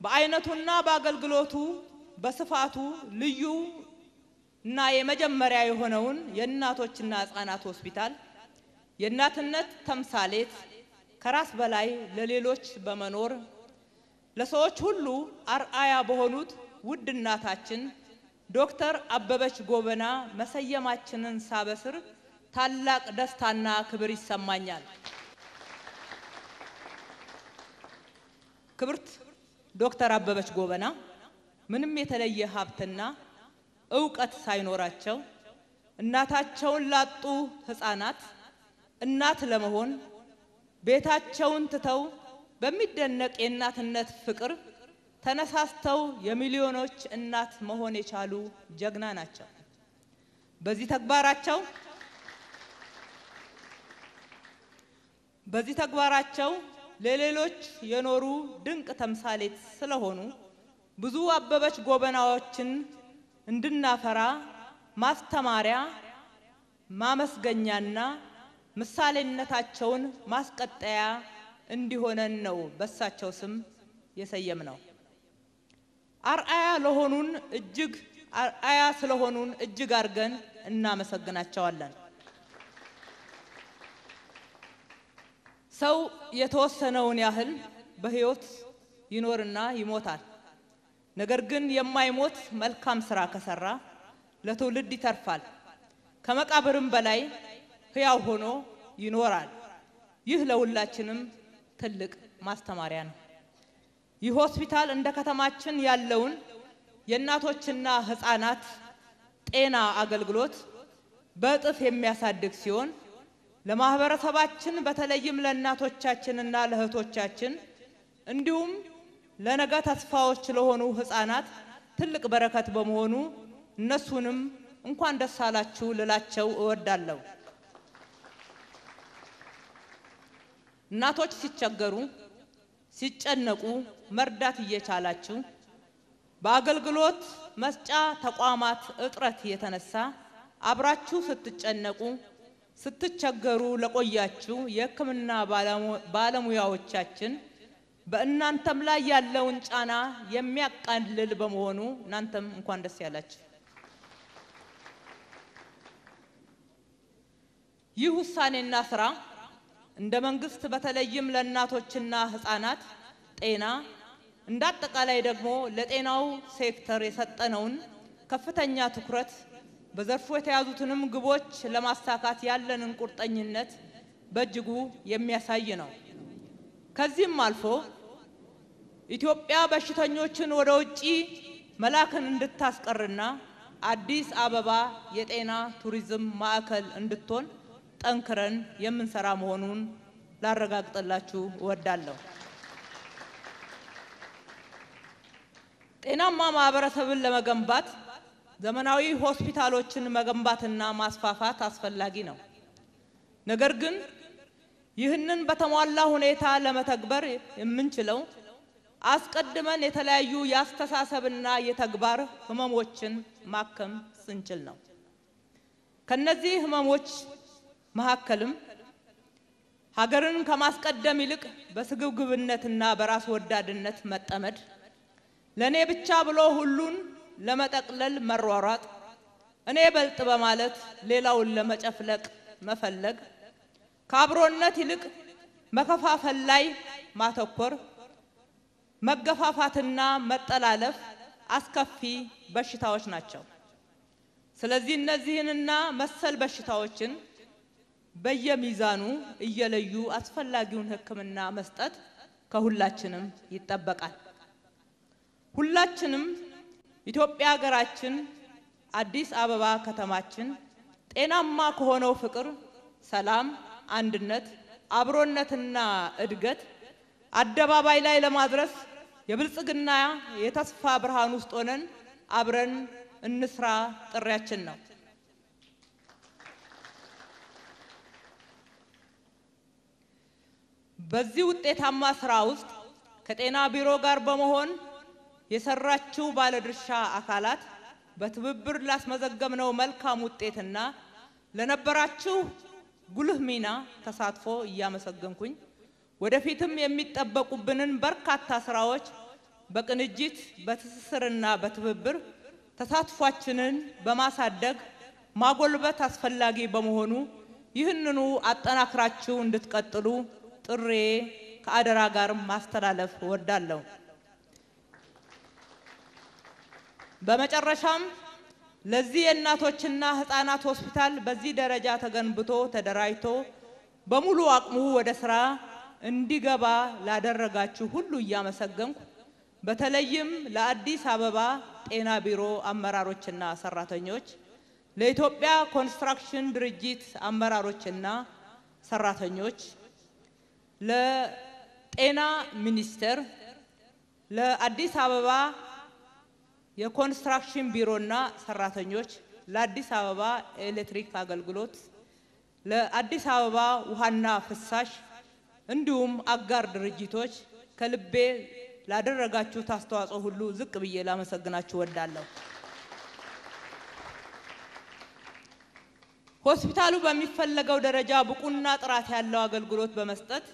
[SPEAKER 10] በአይነቱና በአገልግሎቱ በስፋቱ ልዩ እና የመጀመሪያ የሆነውን የእናቶችና ህፃናት ሆስፒታል የእናትነት ተምሳሌት ከራስ በላይ ለሌሎች በመኖር ለሰዎች ሁሉ አርአያ በሆኑት ውድ እናታችን ዶክተር አበበች ጎበና መሰየማችንን ሳበስር ታላቅ ደስታና ክብር ይሰማኛል። ክብርት ዶክተር አበበች ጎበና ምንም የተለየ ሀብትና እውቀት ሳይኖራቸው እናታቸውን ላጡ ህፃናት እናት ለመሆን ቤታቸውን ትተው በሚደነቅ የእናትነት ፍቅር ተነሳስተው የሚሊዮኖች እናት መሆን የቻሉ ጀግና ናቸው። በዚህ ተግባራቸው በዚህ ተግባራቸው ለሌሎች የኖሩ ድንቅ ተምሳሌት ስለሆኑ ብዙ አበበች ጎበናዎችን እንድናፈራ ማስተማሪያ፣ ማመስገኛና ምሳሌነታቸውን ማስቀጠያ እንዲሆነን ነው በሳቸው ስም የሰየም ነው። አርአያ ለሆኑን እጅግ አርአያ ስለሆኑን እጅግ አድርገን እናመሰግናቸዋለን። ሰው የተወሰነውን ያህል በህይወት ይኖርና ይሞታል። ነገር ግን የማይሞት መልካም ስራ ከሰራ ለትውልድ ይተርፋል። ከመቃብርም በላይ ህያው ሆኖ ይኖራል። ይህ ለሁላችንም ትልቅ ማስተማሪያ ነው። ይህ ሆስፒታል እንደ ከተማችን ያለውን የእናቶችና ህፃናት ጤና አገልግሎት በእጥፍ የሚያሳድግ ሲሆን ለማህበረሰባችን በተለይም ለእናቶቻችንና ለእህቶቻችን እንዲሁም ለነገ ተስፋዎች ለሆኑ ህፃናት ትልቅ በረከት በመሆኑ እነሱንም እንኳን ደስ አላችሁ ልላቸው እወዳለሁ። እናቶች ሲቸገሩ፣ ሲጨነቁ መርዳት እየቻላችሁ በአገልግሎት መስጫ ተቋማት እጥረት የተነሳ አብራችሁ ስትጨነቁ ስትቸገሩ ለቆያችሁ የሕክምና ባለሙያዎቻችን በእናንተም ላይ ያለውን ጫና የሚያቃልል በመሆኑ እናንተም እንኳን ደስ ያላችሁ። ይህ ውሳኔና ስራ እንደ መንግስት በተለይም ለእናቶችና ህፃናት ጤና እንደ አጠቃላይ ደግሞ ለጤናው ሴክተር የሰጠነውን ከፍተኛ ትኩረት በዘርፉ የተያዙትንም ግቦች ለማሳካት ያለንን ቁርጠኝነት በእጅጉ የሚያሳይ ነው። ከዚህም አልፎ ኢትዮጵያ በሽተኞችን ወደ ውጪ መላክን እንድታስቀርና አዲስ አበባ የጤና ቱሪዝም ማዕከል እንድትሆን ጠንክረን የምንሰራ መሆኑን ላረጋግጥላችሁ እወዳለሁ። ጤናማ ማህበረሰብን ለመገንባት ዘመናዊ ሆስፒታሎችን መገንባትና ማስፋፋት አስፈላጊ ነው። ነገር ግን ይህንን በተሟላ ሁኔታ ለመተግበር የምንችለው አስቀድመን የተለያዩ የአስተሳሰብና የተግባር ህመሞችን ማከም ስንችል ነው። ከነዚህ ህመሞች መካከልም ሀገርን ከማስቀደም ይልቅ በስግብግብነትና በራስ ወዳድነት መጠመድ፣ ለእኔ ብቻ ብሎ ሁሉን ለመጠቅለል መሯሯጥ፣ እኔ በልጥ በማለት ሌላውን ለመጨፍለቅ መፈለግ፣ ከአብሮነት ይልቅ መከፋፈል ላይ ማተኮር፣ መገፋፋትና መጠላለፍ አስከፊ በሽታዎች ናቸው። ስለዚህ እነዚህንና መሰል በሽታዎችን በየሚዛኑ እየለዩ አስፈላጊውን ሕክምና መስጠት ከሁላችንም ይጠበቃል። ሁላችንም ኢትዮጵያ ሀገራችን፣ አዲስ አበባ ከተማችን ጤናማ ከሆነው ፍቅር፣ ሰላም፣ አንድነት፣ አብሮነትና እድገት አደባባይ ላይ ለማድረስ የብልጽግና የተስፋ ብርሃን ውስጥ ሆነን አብረን እንስራ ጥሪያችን ነው። በዚህ ውጤታማ ስራ ውስጥ ከጤና ቢሮ ጋር በመሆን የሰራችው ባለድርሻ አካላት በትብብር ላስመዘገብነው መልካም ውጤትና ለነበራችሁ ጉልህ ሚና ተሳትፎ እያመሰገንኩኝ ወደፊትም የሚጠበቁብንን በርካታ ስራዎች በቅንጅት በትስስርና በትብብር ተሳትፏችንን በማሳደግ ማጎልበት አስፈላጊ በመሆኑ ይህንኑ አጠናክራችሁ እንድትቀጥሉ ጥሬ ከአደራ ጋር ማስተላለፍ እወዳለሁ። በመጨረሻም ለዚህ የእናቶችና ህፃናት ሆስፒታል በዚህ ደረጃ ተገንብቶ ተደራጅቶ በሙሉ አቅሙ ወደ ስራ እንዲገባ ላደረጋችሁ ሁሉ እያመሰገንኩ በተለይም ለአዲስ አበባ ጤና ቢሮ አመራሮችና ሰራተኞች፣ ለኢትዮጵያ ኮንስትራክሽን ድርጅት አመራሮችና ሰራተኞች፣ ለጤና ሚኒስቴር፣ ለአዲስ አበባ የኮንስትራክሽን ቢሮና ሰራተኞች፣ ለአዲስ አበባ ኤሌክትሪክ አገልግሎት፣ ለአዲስ አበባ ውሃና ፍሳሽ እንዲሁም አጋር ድርጅቶች ከልቤ ላደረጋችሁት አስተዋጽኦ ሁሉ ዝቅ ብዬ ላመሰግናችሁ እወዳለሁ። ሆስፒታሉ በሚፈለገው ደረጃ ብቁና ጥራት ያለው አገልግሎት በመስጠት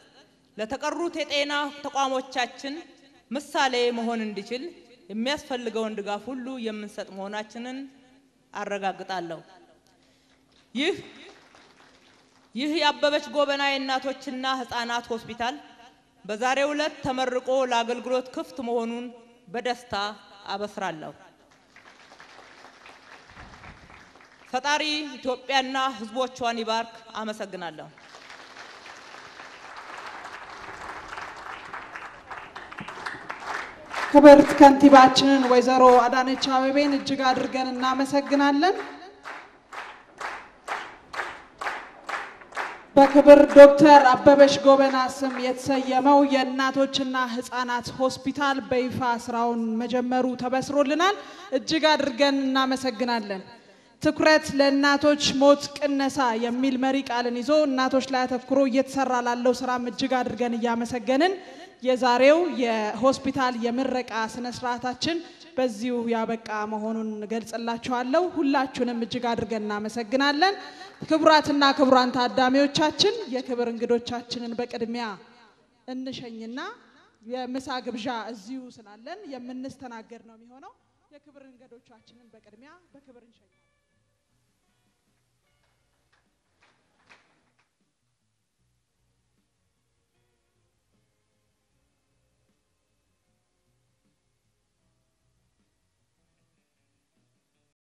[SPEAKER 10] ለተቀሩት የጤና ተቋሞቻችን ምሳሌ መሆን እንዲችል የሚያስፈልገውን ድጋፍ ሁሉ የምንሰጥ መሆናችንን አረጋግጣለሁ። ይህ ይህ የአበበች ጎበና የእናቶችና ህፃናት ሆስፒታል በዛሬው ዕለት ተመርቆ ለአገልግሎት ክፍት መሆኑን በደስታ አበስራለሁ። ፈጣሪ ኢትዮጵያና ህዝቦቿን ይባርክ። አመሰግናለሁ።
[SPEAKER 5] ክብርት ከንቲባችንን ወይዘሮ አዳነች አቤቤን እጅግ አድርገን እናመሰግናለን። በክብር ዶክተር አበበች ጎበና ስም የተሰየመው የእናቶችና ህፃናት ሆስፒታል በይፋ ስራውን መጀመሩ ተበስሮልናል። እጅግ አድርገን እናመሰግናለን። ትኩረት ለእናቶች ሞት ቅነሳ የሚል መሪ ቃልን ይዞ እናቶች ላይ አተኩሮ እየተሰራ ላለው ስራም እጅግ አድርገን እያመሰገንን የዛሬው የሆስፒታል የምረቃ ስነ ስርዓታችን በዚሁ ያበቃ መሆኑን ገልጽላችኋለሁ። ሁላችሁንም እጅግ አድርገን እናመሰግናለን። ክቡራትና ክቡራን ታዳሚዎቻችን የክብር እንግዶቻችንን በቅድሚያ እንሸኝና የምሳ ግብዣ እዚሁ ስላለን የምንስተናገድ ነው የሚሆነው። የክብር እንግዶቻችንን በቅድሚያ በክብር እንሸኝ።